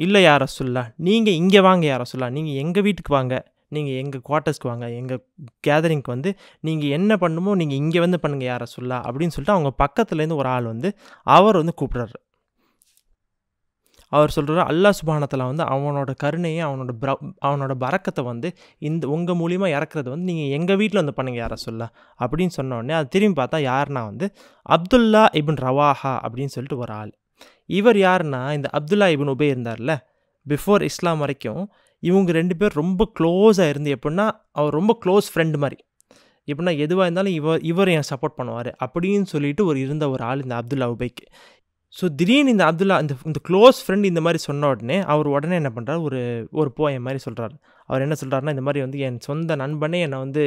இல்லை யார சொல்லா நீங்கள் இங்கே வாங்க யார சொல்லா நீங்கள் எங்கள் வீட்டுக்கு வாங்க நீங்கள் எங்கள் குவார்ட்டர்ஸ்க்கு வாங்க எங்கள் கேதரிங்க்கு வந்து நீங்கள் என்ன பண்ணுமோ நீங்கள் இங்கே வந்து பண்ணுங்கள் யார சொல்லா அப்படின்னு சொல்லிட்டு அவங்க பக்கத்துலேருந்து ஒரு ஆள் வந்து அவர் வந்து கூப்பிட்றாரு. அவர் சொல்கிறார் அல்லா சுபானத்தில் வந்து அவனோட கருணையை அவனோட ப்ர அவனோட பறக்கத்தை வந்து இந்த உங்கள் மூலியமாக இறக்குறது வந்து நீங்கள் எங்கள் வீட்டில் வந்து பண்ணுங்க யாரை சொல்ல அப்படின்னு சொன்ன உடனே அது திரும்பி பார்த்தா யாருன்னா வந்து அப்துல்லா இபின் ரவாஹா அப்படின்னு சொல்லிட்டு ஒரு ஆள். இவர் யாருன்னா இந்த அப்துல்லா இபின் உபே இருந்தார்ல பிஃபோர் இஸ்லாம் வரைக்கும் இவங்க ரெண்டு பேர் ரொம்ப க்ளோஸாக இருந்து எப்படின்னா அவர் ரொம்ப க்ளோஸ் ஃப்ரெண்டு மாதிரி. எப்படின்னா எதுவாக இருந்தாலும் இவர் இவர் என் சப்போர்ட் பண்ணுவார் அப்படின்னு சொல்லிட்டு ஒரு இருந்த ஒரு ஆள் இந்த அப்துல்லா உபைக்கு. ஸோ திடீர்னு இந்த அப்துல்லா இந்த இந்த க்ளோஸ் ஃப்ரெண்ட் இந்த மாதிரி சொன்ன உடனே அவர் உடனே என்ன பண்ணுறாரு ஒரு ஒரு போயம் மாதிரி சொல்கிறார் அவர் என்ன சொல்கிறாருன்னா இந்த மாதிரி வந்து என் சொந்த நண்பனே என்னை வந்து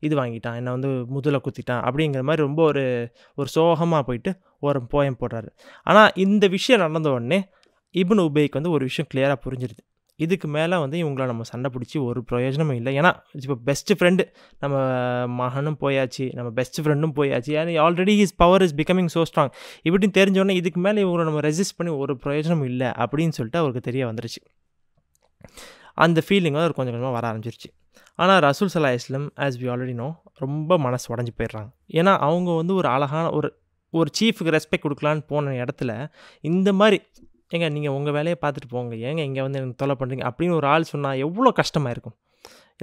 இது வாங்கிட்டான் என்னை வந்து முதல குத்திட்டான் அப்படிங்கிற மாதிரி ரொம்ப ஒரு ஒரு சோகமாக போயிட்டு ஒரு போயம் போடுறாரு. ஆனால் இந்த விஷயம் நடந்த உடனே இப்னு உபேக்கு வந்து ஒரு விஷயம் கிளியராக புரிஞ்சிருது. இதுக்கு மேலே வந்து இவங்கள நம்ம சண்டை பிடிச்சி ஒரு பிரயோஜனமும் இல்லை. ஏன்னா இப்போ பெஸ்ட்டு ஃப்ரெண்டு நம்ம மகனும் போயாச்சு நம்ம பெஸ்ட் ஃப்ரெண்டும் போயாச்சு. ஏன்னா already his power is becoming so strong இப்படின்னு தெரிஞ்சோடனே இதுக்கு மேலே இவங்களை நம்ம ரெசிஸ்ட் பண்ணி ஒரு பிரயோஜனமும் இல்லை அப்படின்னு சொல்லிட்டு அவருக்கு தெரிய வந்துருச்சு. அந்த ஃபீலிங் வந்து அவர் கொஞ்சம் கொஞ்சமாக வர ஆரம்பிச்சிருச்சு. ஆனால் ரசூல் சலா இஸ்லம் ஆஸ் வி ஆல்ரெடி நோ ரொம்ப மனசு உடஞ்சி போயிடுறாங்க. ஏன்னா அவங்க வந்து ஒரு அழகான ஒரு ஒரு சீஃபுக்கு ரெஸ்பெக்ட் கொடுக்கலான்னு போன இடத்துல இந்த மாதிரி ஏங்க நீங்கள் உங்கள் வேலையை பார்த்துட்டு போங்க ஏங்க இங்கே வந்து எனக்கு தொலை பண்ணுறீங்க அப்படின்னு ஒரு ஆள் சொன்னால் எவ்வளோ கஷ்டமாக இருக்கும்.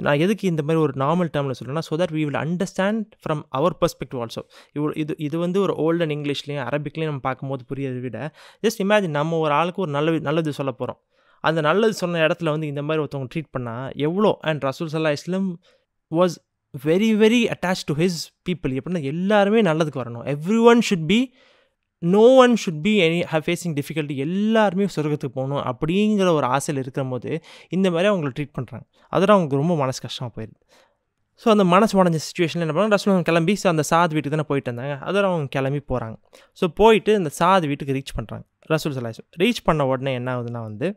நான் எதுக்கு இந்த மாதிரி ஒரு நார்மல் டேர்மில் சொல்கிறேன்னா so that we will understand from our perspective also இவ்வளோ இது இது வந்து ஒரு ஓல்டன் இங்கிலீஷ்லேயும் அரபிக்லேயும் நம்ம பார்க்கும்போது புரியதை விட ஜஸ்ட் இமேஜின் நம்ம ஒரு ஆளுக்கு ஒரு நல்ல நல்லது சொல்ல போகிறோம் அந்த நல்லது சொன்ன இடத்துல வந்து இந்த மாதிரி ஒருத்தவங்க ட்ரீட் பண்ணால் எவ்வளோ? அண்ட் ரசூல் சல்லா இஸ்லம் was very very attach to his people எப்படின்னா எல்லாருமே நல்லதுக்கு வரணும். Every one should be no one should be anyhow facing difficulty எல்லாருமே சொர்க்கத்துக்கு போகணும் அப்படிங்கிற ஒரு ஆசையில் இருக்கிற போது இந்த மாதிரி அவங்கள ட்ரீட் பண்ணுறாங்க அதெல்லாம் அவங்களுக்கு ரொம்ப மனசு கஷ்டமாக போயிடுது ஸோ அந்த மனசு உடஞ்ச சுச்சுவேஷனில் என்ன பண்ணாங்க? ரசூல் கிளம்பி ஸோ அந்த சாத் வீட்டுக்கு தானே போயிட்டு இருந்தாங்க அதெல்லாம் அவங்க கிளம்பி போகிறாங்க ஸோ போயிட்டு அந்த சாத் வீட்டுக்கு ரீச் பண்ணுறாங்க ரசூல் சலாஹ் ரீச் பண்ண உடனே என்ன ஆகுதுன்னா வந்து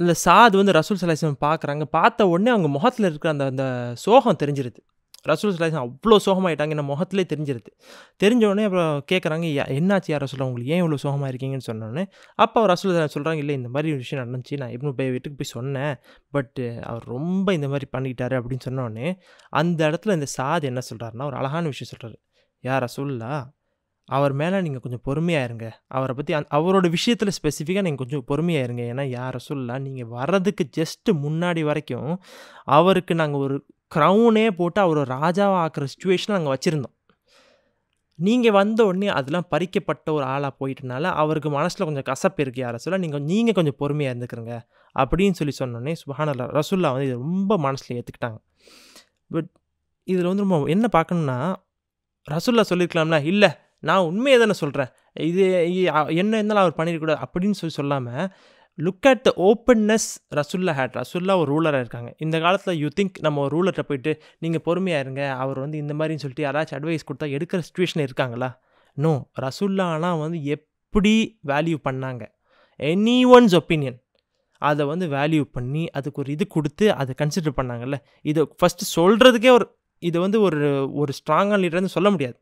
இல்லை சாது வந்து ரசூல் சலாஹம் பார்க்குறாங்க பார்த்த உடனே அவங்க முகத்தில் இருக்கிற அந்த அந்த சோகம் தெரிஞ்சிருது. ரசூல் சலாஹம் அவ்வளோ சோகமாயிட்டாங்க. என்ன முகத்திலே தெரிஞ்சிருது. தெரிஞ்ச உடனே அப்புறம் கேட்குறாங்க என்னாச்சு யார் ரசூல்? உங்களுக்கு ஏன் இவ்வளோ சோகமாக இருக்கீங்கன்னு சொன்னோன்னே அப்போ அவர் ரசூல் சொல்கிறாங்க இல்லை இந்த மாதிரி ஒரு விஷயம் நடந்துச்சு. நான் இப்னு பை வீட்டுக்கு போய் சொன்னேன். பட்டு அவர் ரொம்ப இந்த மாதிரி பண்ணிக்கிட்டாரு அப்படின்னு சொன்னோடனே அந்த இடத்துல இந்த சாது என்ன சொல்கிறாருன்னா ஒரு அழகான விஷயம் சொல்கிறாரு யார் ரசூல்லா அவர் மேலே நீங்கள் கொஞ்சம் பொறுமையாக இருங்க. அவரை பற்றி அந் அவரோட விஷயத்தில் ஸ்பெசிஃபிக்காக நீங்கள் கொஞ்சம் பொறுமையாக இருங்க. ஏன்னா யார் ரசூல்லா நீங்கள் வர்றதுக்கு ஜஸ்ட்டு முன்னாடி வரைக்கும் அவருக்கு நாங்கள் ஒரு க்ரௌனே போட்டு அவரை ராஜாவாக ஆக்குற சுச்சுவேஷனை நாங்கள் வச்சுருந்தோம். நீங்கள் வந்த உடனே அதெல்லாம் பறிக்கப்பட்ட ஒரு ஆளாக போயிட்டனால அவருக்கு மனசில் கொஞ்சம் கசப்பு இருக்குது யாரை சொல்ல நீங்கள் நீங்கள் கொஞ்சம் பொறுமையாக இருந்துக்கிறங்க. அப்படின்னு சொல்லி சொன்னோடனே சுபஹானல்லா ரசுல்லா வந்து இது ரொம்ப மனசில் ஏற்றுக்கிட்டாங்க பட் இதில் வந்து ரொம்ப என்ன பார்க்கணுன்னா ரசுல்லா சொல்லியிருக்கலாம்ல இல்லை நான் உண்மையை தானே சொல்கிறேன் இது என்ன இருந்தாலும் அவர் பண்ணிடக்கூடாது அப்படின்னு சொல்லி சொல்லாமல் லுக் அட் த ஓப்பன்னஸ் ரசுல்லா ஹேட் ரசுல்லா ஒரு ரூலராக இருக்காங்க. இந்த காலத்தில் யூ திங்க் நம்ம ஒரு ரூலர்கிட்ட போயிட்டு நீங்கள் பொறுமையாக இருங்க. அவர் வந்து இந்த மாதிரின்னு சொல்லிட்டு யாராச்சும் அட்வைஸ் கொடுத்தா எடுக்கிற சுச்சுவேஷன் இருக்காங்களா? நோ ரசுல்லா வந்து எப்படி வேல்யூ பண்ணாங்க? எனி ஒன்ஸ் ஒப்பீனியன் அதை வந்து வேல்யூ பண்ணி அதுக்கு ஒரு இது கொடுத்து அதை கன்சிடர் பண்ணாங்கல்ல? இதை ஃபஸ்ட்டு சொல்கிறதுக்கே ஒரு இதை வந்து ஒரு ஒரு ஸ்ட்ராங்கான லீடர்னு சொல்ல முடியாது.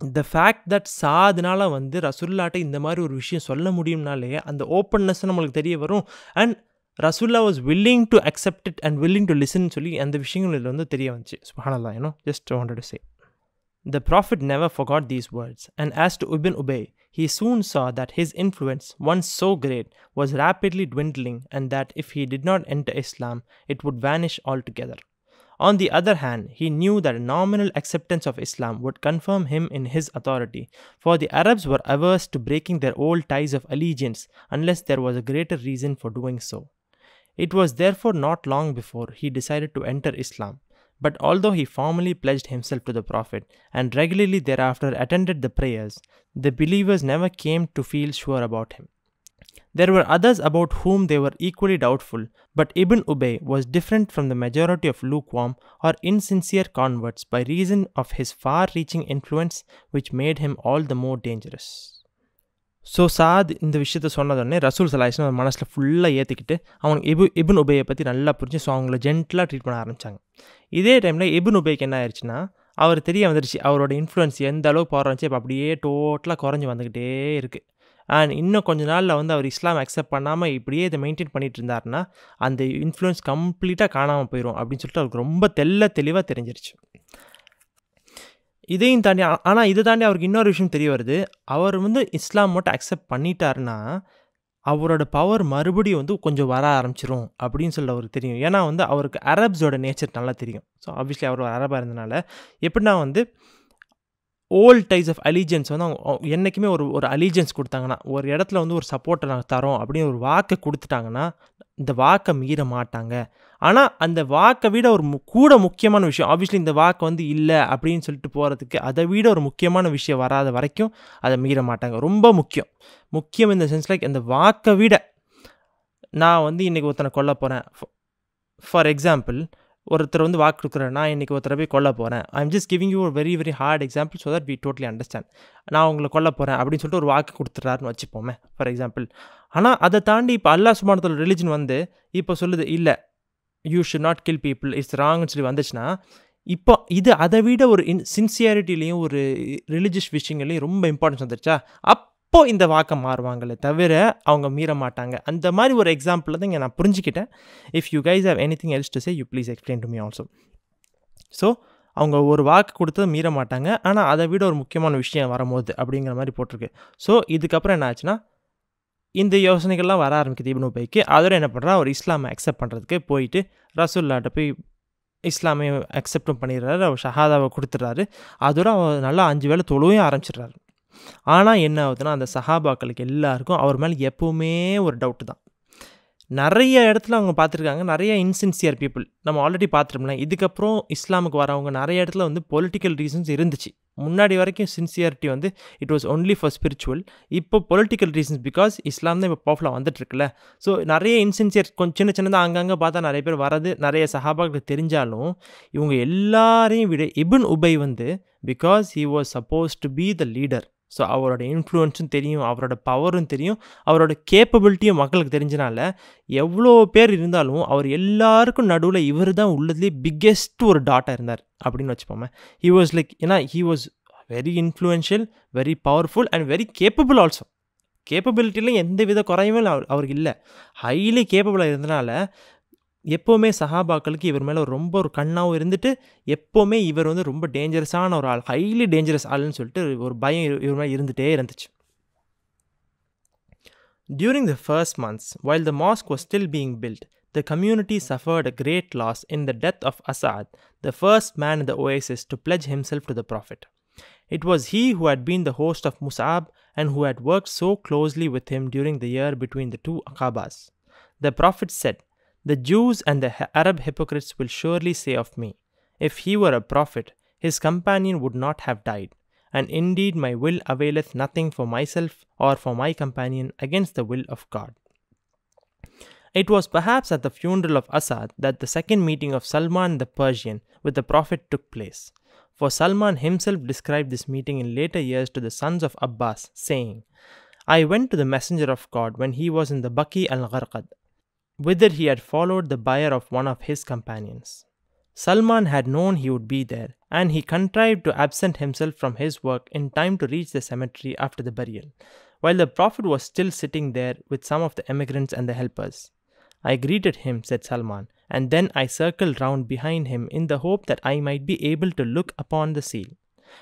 த ஃபேக்ட் தட் சாதுனால வந்து ரசுல்லாட்ட இந்த மாதிரி ஒரு விஷயம் சொல்ல முடியும்னாலே அந்த ஓப்பன்னஸ் நம்மளுக்கு தெரிய வரும் அண்ட் ரசுல்லா was willing to accept it and willing to listen சொல்லி அந்த விஷயங்கள் இதில் வந்து தெரிய வந்துச்சு Subhanallah ஏன்னோ just wanted to say The Prophet never forgot these words, and as to Ibn Ubay, he soon saw that his influence, once so great, was rapidly dwindling, and that if he did not enter Islam, it would vanish altogether. On the other hand, he knew that a nominal acceptance of Islam would confirm him in his authority, for the Arabs were averse to breaking their old ties of allegiance unless there was a greater reason for doing so. It was therefore not long before he decided to enter Islam. But although he formally pledged himself to the Prophet and regularly thereafter attended the prayers, the believers never came to feel sure about him. There were others about whom they were equally doubtful, but Ibn Ubay was different from the majority of lukewarm or insincere converts by reason of his far reaching influence, which made him all the more dangerous. So Saad இந்த விஷயத்த சொன்னதோடனே ரசூல் சலாஹிஸ்லாம் மனசில் ஃபுல்லாக ஏற்றிக்கிட்டு அவனுக்கு இபு இபுன் உபையை பற்றி நல்லா புரிஞ்சு so அவங்கள ஜென்டலாக ட்ரீட் பண்ண ஆரம்பித்தாங்க இதே டைமில் இபுன் உபைக்கு என்ன ஆயிடுச்சுன்னா அவர் தெரிய வந்துருச்சு அவரோட இன்ஃப்ளூயன்ஸ் எந்த அளவுக்கு போகிறச்சு இப்போ அப்படியே டோட்டலாக குறைஞ்சி வந்துக்கிட்டே இருக்குது அண்ட் இன்னும் கொஞ்ச நாளில் வந்து அவர் இஸ்லாம் அக்செப்ட் பண்ணாமல் இப்படியே இதை மெயின்டைன் பண்ணிட்டு இருந்தாருன்னா அந்த இன்ஃப்ளூயன்ஸ் கம்ப்ளீட்டாக காணாமல் போயிடும் அப்படின்னு சொல்லிட்டு அவருக்கு ரொம்ப தெல்ல தெளிவாக தெரிஞ்சிருச்சு. இதையும் தாண்டி ஆனால் இதை தாண்டி அவருக்கு இன்னொரு விஷயம் தெரிய வருது. அவர் வந்து இஸ்லாம் மட்டும் அக்செப்ட் பண்ணிட்டாருன்னா அவரோட பவர் மறுபடியும் வந்து கொஞ்சம் வர ஆரம்பிச்சிரும் அப்படின்னு சொல்லி அவருக்கு தெரியும். ஏன்னா வந்து அவருக்கு அரப்ஸோட நேச்சர் நல்லா தெரியும். ஸோ ஆப்வியஸ்லி அவர் அரபாக இருந்தனால. எப்படின்னா வந்து ஓல்ட் டைஸ் ஆஃப் அலிஜென்ஸ் வந்து அவங்க என்றைக்குமே ஒரு ஒரு அலிஜென்ஸ் கொடுத்தாங்கன்னா ஒரு இடத்துல வந்து ஒரு சப்போர்ட்டை நாங்கள் தரோம் அப்படின்னு ஒரு வாக்கை கொடுத்துட்டாங்கன்னா இந்த வாக்கை மீற மாட்டாங்க. ஆனால் அந்த வாக்கை விட ஒரு கூட முக்கியமான விஷயம் ஆப்வியஸ்லி இந்த வாக்கு வந்து இல்லை அப்படின்னு சொல்லிட்டு போகிறதுக்கு அதை விட ஒரு முக்கியமான விஷயம் வராத வரைக்கும் அதை மீற மாட்டாங்க. ரொம்ப முக்கியம். முக்கியம் இந்த சென்ஸ் லைக் அந்த வாக்கை விட நான் வந்து இன்றைக்கி ஒருத்தனை கொல்ல போகிறேன் ஃபார் எக்ஸாம்பிள் ஒருத்தர் வந்து வாக்கு கொடுக்குறேன் நான் இன்றைக்கி ஒருத்தரை போய் கொல்ல போகிறேன் ஐம் ஜஸ்ட் கிவிங் யூ ஒரு very very hard example so that we totally understand நான் உங்களை கொல்ல போகிறேன் அப்படின்னு சொல்லிட்டு ஒரு வாக்கு கொடுத்துட்றாருன்னு வச்சுப்போமே ஃபார் எக்ஸாம்பிள் ஆனால் அதை தாண்டி இப்போ அல்லா சுமானத்தோட ரிலிஜன் வந்து இப்போ சொல்லுது இல்லை you should not kill people it's ராங்னு சொல்லி வந்துச்சுன்னா இப்போ இது அதை விட ஒரு இன் சின்சியாரிட்டிலையும் ஒரு ரிலிஜியஸ் விஷயங்களையும் ரொம்ப இம்பார்ட்டன்ஸ் வந்துருச்சா? அப்போது இந்த வாக்கை மாறுவாங்களே தவிர அவங்க மீற மாட்டாங்க அந்த மாதிரி ஒரு எக்ஸாம்பிள் தான் இங்கே நான் புரிஞ்சுக்கிட்டேன். If you guys have anything else to say you please explain to me also so அவங்க ஒரு வாக்கு கொடுத்தது மீற மாட்டாங்க ஆனால் அதை விட ஒரு முக்கியமான விஷயம் வரும்போது அப்படிங்கிற மாதிரி போட்டிருக்கு. ஸோ இதுக்கப்புறம் என்ன ஆச்சுன்னா இந்த யோசனைகள்லாம் வர ஆரம்பிக்குது இப்னு பைக்கு அதோட என்ன பண்ணுறா அவர் இஸ்லாமை அக்செப்ட் பண்ணுறதுக்கு போயிட்டு ரசூல்லாட்ட போய் இஸ்லாமை அக்செப்டும் பண்ணிடுறாரு. அவர் ஷஹாதாவை கொடுத்துட்றாரு. அதோட அவர் நல்லா அஞ்சு வேலை தொழுவையும் ஆரம்பிச்சிடுறாரு. ஆனால் என்ன ஆகுதுன்னா அந்த சஹாபாக்களுக்கு எல்லாருக்கும் அவர் மேலே எப்போவுமே ஒரு டவுட்டு தான். நிறைய இடத்துல அவங்க பார்த்துருக்காங்க. நிறைய இன்சின்சியர் பீப்புள் நம்ம ஆல்ரெடி பார்த்துருப்போம்ல. இதுக்கப்புறம் இஸ்லாமுக்கு வரவங்க நிறைய இடத்துல வந்து பொலிட்டிக்கல் ரீசன்ஸ் இருந்துச்சு. முன்னாடி வரைக்கும் சின்சியரிட்டி வந்து it was only for spiritual இப்போ பொலிட்டிக்கல் ரீசன்ஸ் பிகாஸ் இஸ்லாம் தான் இப்போ பவர்ஃபுல்லாக வந்துட்டுருக்குல்ல. ஸோ நிறைய இன்சின்சியர் கொஞ்சம் சின்ன சின்னதாக அங்கங்கே பார்த்தா நிறைய பேர் வரது நிறைய சஹாபாக்களுக்கு தெரிஞ்சாலும் இவங்க எல்லாரையும் விட இபின் உபை வந்து because he was suppose to be the leader so அவரோட இன்ஃப்ளூயன்ஸும் தெரியும் அவரோட பவரும் தெரியும். அவரோட கேப்பபிலிட்டியும் மக்களுக்கு தெரிஞ்சனால எவ்வளோ பேர் இருந்தாலும் அவர் எல்லாருக்கும் நடுவில் இவர் தான் உள்ளதுலேயே பிக்கெஸ்ட் ஒரு டாட்டாக இருந்தார் அப்படின்னு வச்சுப்போமே. ஹி வாஸ் லைக் ஏன்னா he was very influential very powerful and very capable also கேப்பபிலிட்டியில் எந்த வித குறையுமே அவர் அவருக்கு இல்லை. ஹைலி கேப்பபிளாக இருந்தனால எப்போவுமே சஹாபாக்களுக்கு இவர் மேலே ரொம்ப ஒரு கண்ணாகவும் இருந்துட்டு எப்போவுமே இவர் வந்து ரொம்ப டேஞ்சரஸான ஒரு ஆள் ஹைலி டேஞ்சரஸ் ஆள்னு சொல்லிட்டு ஒரு பயம் இவர் மேலே இருந்துகிட்டே இருந்துச்சு During the first months, while the mosque was still being built, the community suffered a great loss in the death of Asad, the first man in the oasis to pledge himself to the Prophet. It was he who had been the host of Mus'ab and who had worked so closely with him during the year between the two Aqabas. The Prophet said, the Jews and the Arab hypocrites will surely say of me, If he were a prophet, his companion would not have died. And indeed, my will availeth nothing for myself or for my companion against the will of God. It was perhaps at the funeral of Asad that the second meeting of Salman the Persian with the Prophet took place. For Salman himself described this meeting in later years to the sons of Abbas, saying, I went to the Messenger of God when he was in the Baki al Gharqad, whither he had followed the bier of one of his companions. Salman had known he would be there, and he contrived to absent himself from his work in time to reach the cemetery after the burial, while the Prophet was still sitting there with some of the emigrants and the helpers. I greeted him, said Salman, and then I circled round behind him in the hope that I might be able to look upon the seal.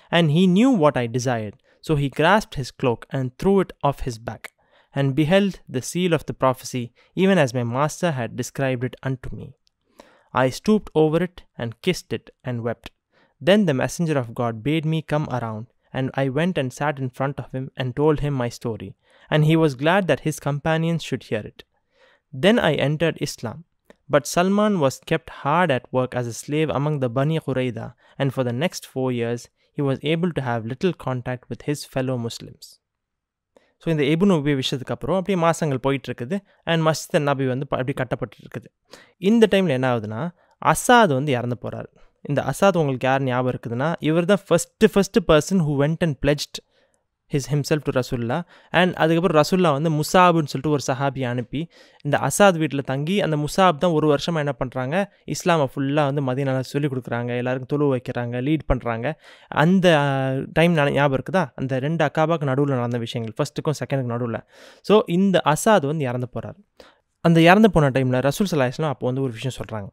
And he knew what I desired, so he grasped his cloak and threw it off his back, and beheld the seal of the prophecy, even as my master had described it unto me. I stooped over it and kissed it and wept. Then the messenger of God bade me come around, and I went and sat in front of him and told him my story, and he was glad that his companions should hear it. Then I entered Islam. But Salman was kept hard at work as a slave among the Bani Qurayda, and for the next four years he was able to have little contact with his fellow Muslims. So இந்த ibn உபி விஷயத்துக்கு அப்புறம் அப்படியே மாதங்கள் போயிட்டுருக்குது. And மஸ்ஜித் நபி வந்து அப்படி கட்டப்பட்டு இருக்குது இந்த டைமில் என்ன ஆகுதுன்னா அசாத் வந்து இறந்து போகிறாரு இந்த அசாத் உங்களுக்கு யார் ஞாபகம் இருக்குதுன்னா இவர் தான் first first person who went and pledged his himself to ரசுல்லா அண்ட் அதுக்கப்புறம் ரசுல்லா வந்து முசாப்னு சொல்லிட்டு ஒரு சஹாபி அனுப்பி இந்த அசாத் வீட்டில் தங்கி அந்த முசாப் தான் ஒரு வருஷமாக என்ன பண்ணுறாங்க இஸ்லாமை ஃபுல்லாக வந்து மதியனால் சொல்லிக் கொடுக்குறாங்க எல்லாருக்கும் தொழு வைக்கிறாங்க லீட் பண்ணுறாங்க அந்த டைம் ஞாபகம் இருக்குதா? அந்த ரெண்டு அக்காபாக்கு நடுவில் நடந்த விஷயங்கள் ஃபஸ்ட்டுக்கும் செகண்டுக்கும் நடுவில். ஸோ இந்த அசாத் வந்து இறந்து போகிறார் அந்த இறந்து போன டைமில் ரசூல் சலாஹ்லாம் அப்போ வந்து ஒரு விஷயம் சொல்கிறாங்க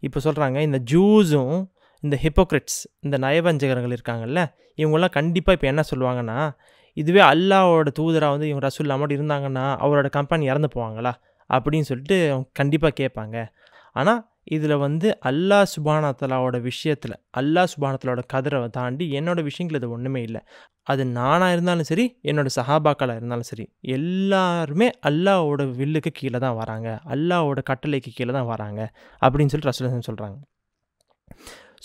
இப்போ சொல்கிறாங்க இந்த ஜூஸும் இந்த ஹிப்போக்ரிட்ஸ் இந்த நயவஞ்சகர்கள் இருக்காங்கல்ல இவங்கெல்லாம் கண்டிப்பாக இப்போ என்ன சொல்லுவாங்கன்னா இதுவே அல்லாவோட தூதராக வந்து இவங்க ரசூல் அமௌண்ட் இருந்தாங்கன்னா அவரோட கம்பெனி இறந்து போவாங்களா? அப்படின்னு சொல்லிட்டு அவங்க கண்டிப்பாக கேட்பாங்க. ஆனால் இதில் வந்து அல்லா சுபானத்தலாவோட விஷயத்தில் அல்லா சுபானத்தலோட கதிரை தாண்டி என்னோட விஷயங்கள் இது ஒன்றுமே இல்லை. அது நானாக இருந்தாலும் சரி என்னோடய சஹாபாக்களாக இருந்தாலும் சரி எல்லாருமே அல்லாவோட வில்லுக்கு கீழே தான் வராங்க. அல்லாவோட கட்டளைக்கு கீழே தான் வராங்க. அப்படின்னு சொல்லிட்டு ரசூல் சொல்கிறாங்க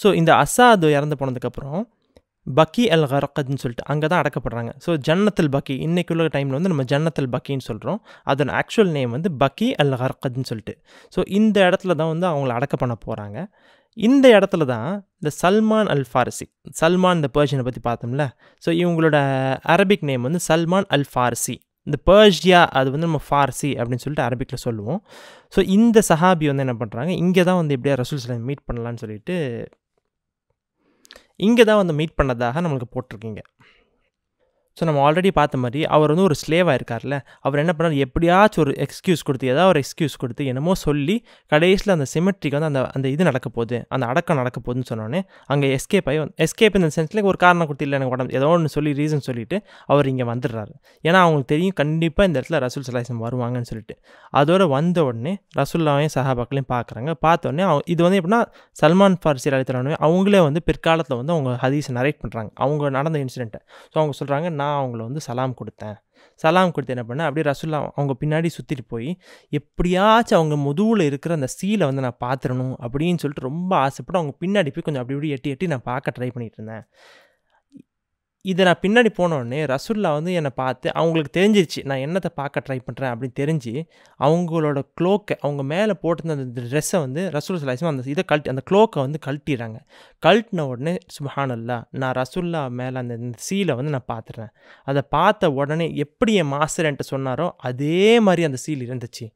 ஸோ இந்த அசாது இறந்து போனதுக்கப்புறம் பக்கி அல் ஹரக்கத்னு சொல்லிட்டு அங்கே தான் அடக்கப்படுறாங்க. ஸோ ஜன்னத்தில் பக்கி இன்றைக்குள்ள டைமில் வந்து நம்ம ஜன்னத்தில் பக்கின்னு சொல்கிறோம் அதோட ஆக்சுவல் நேம் வந்து பக்கி அல் ஹரக்கத்னு சொல்லிட்டு. ஸோ இந்த இடத்துல தான் வந்து அவங்கள அடக்க பண்ண போகிறாங்க இந்த இடத்துல தான் இந்த சல்மான் அல் ஃபாரிசி சல்மான் இந்த பர்ஷியனை பற்றி பார்த்தோம்ல. ஸோ இவங்களோட அரபிக் நேம் வந்து சல்மான் அல் ஃபாரிசி. இந்த பர்ஷியா அது வந்து நம்ம ஃபார்சி அப்படின்னு சொல்லிட்டு அரபிக்கில் சொல்லுவோம். ஸோ இந்த சஹாபி வந்து என்ன பண்ணுறாங்க இங்கே தான் வந்து எப்படியா ரசூல் சலம் மீட் பண்ணலான்னு சொல்லிட்டு இங்கே தான் வந்து மீட் பண்ணதாக நம்மளுக்கு போட்டிருக்கீங்க. ஸோ நம்ம ஆல்ரெடி பார்த்த மாதிரி அவர் வந்து ஒரு ஸ்லேவாக இருக்கார்ல அவர் என்ன பண்ணார்? எப்படியாச்சும் ஒரு எக்ஸ்கியூஸ் கொடுத்து ஏதாவது ஒரு எக்ஸ்கியூஸ் கொடுத்து என்னமோ சொல்லி கடைசியில் அந்த சிமெட்ரிக்கு வந்து அந்த அந்த இது நடக்க போகுது. அந்த அடக்கம் நடக்க போகுதுன்னு சொன்னோன்னே அங்கே எஸ்கேப் ஆகி எஸ்கேப் இந்த சென்ஸில் ஒரு காரணம் கொடுத்து இல்லை எனக்கு உடம்பு ஏதோ ஒன்று சொல்லி ரீசன் சொல்லிவிட்டு அவர் இங்கே வந்துடுறாரு. ஏன்னா அவங்களுக்கு தெரியும் கண்டிப்பாக இந்த இடத்துல ரசூல் சலாசம் வருவாங்கன்னு சொல்லிட்டு. அதோட வந்த உடனே ரசூல்லாவையும் சஹாபாக்களையும் பார்க்குறாங்க. பார்த்த உடனே இது வந்து எப்படின்னா சல்மான் ஃபார்சி அழைத்தவனே அவங்களே வந்து பிற்காலத்தில் வந்து அவங்க ஹதீஸை நரேட் பண்ணுறாங்க அவங்க நடந்த இன்சிடென்ட்டை ஸோ அவங்க சொல்கிறாங்க நான் அவங்கள வந்து சலாம் கொடுத்தேன். சலாம் கொடுத்து என்ன பண்ணேன்? அப்படியே ரசுல்லா அவங்க பின்னாடி சுற்றிட்டு போய் எப்படியாச்சும் அவங்க முதுவில் இருக்கிற அந்த சீலை வந்து நான் பார்த்துடணும் அப்படின்னு சொல்லிட்டு ரொம்ப ஆசைப்பட்டு அவங்க பின்னாடி போய் கொஞ்சம் அப்படி இப்படி எட்டி எட்டி நான் பார்க்க ட்ரை பண்ணிகிட்டு இருந்தேன். இதை நான் பின்னாடி போனோடனே ரசுல்லா வந்து என்னை பார்த்து அவங்களுக்கு தெரிஞ்சிருச்சு நான் என்னத்தை பார்க்க ட்ரை பண்ணுறேன் அப்படின்னு தெரிஞ்சு அவங்களோட க்ளோக்கை அவங்க மேலே போட்டிருந்த அந்த ட்ரெஸ்ஸை வந்து ரசூல் சலாஹம் அந்த இதை கழட்டி அந்த க்ளோக்கை வந்து கழட்டிடுறாங்க. கழட்டின உடனே சுபஹானல்லா நான் ரசுல்லா மேலே அந்த சீலை வந்து நான் பார்த்துறேன் அதை பார்த்த உடனே எப்படி என் மாஸ்டர் என்கிட்ட சொன்னாரோ அதே மாதிரி அந்த சீல் இருந்துச்சு.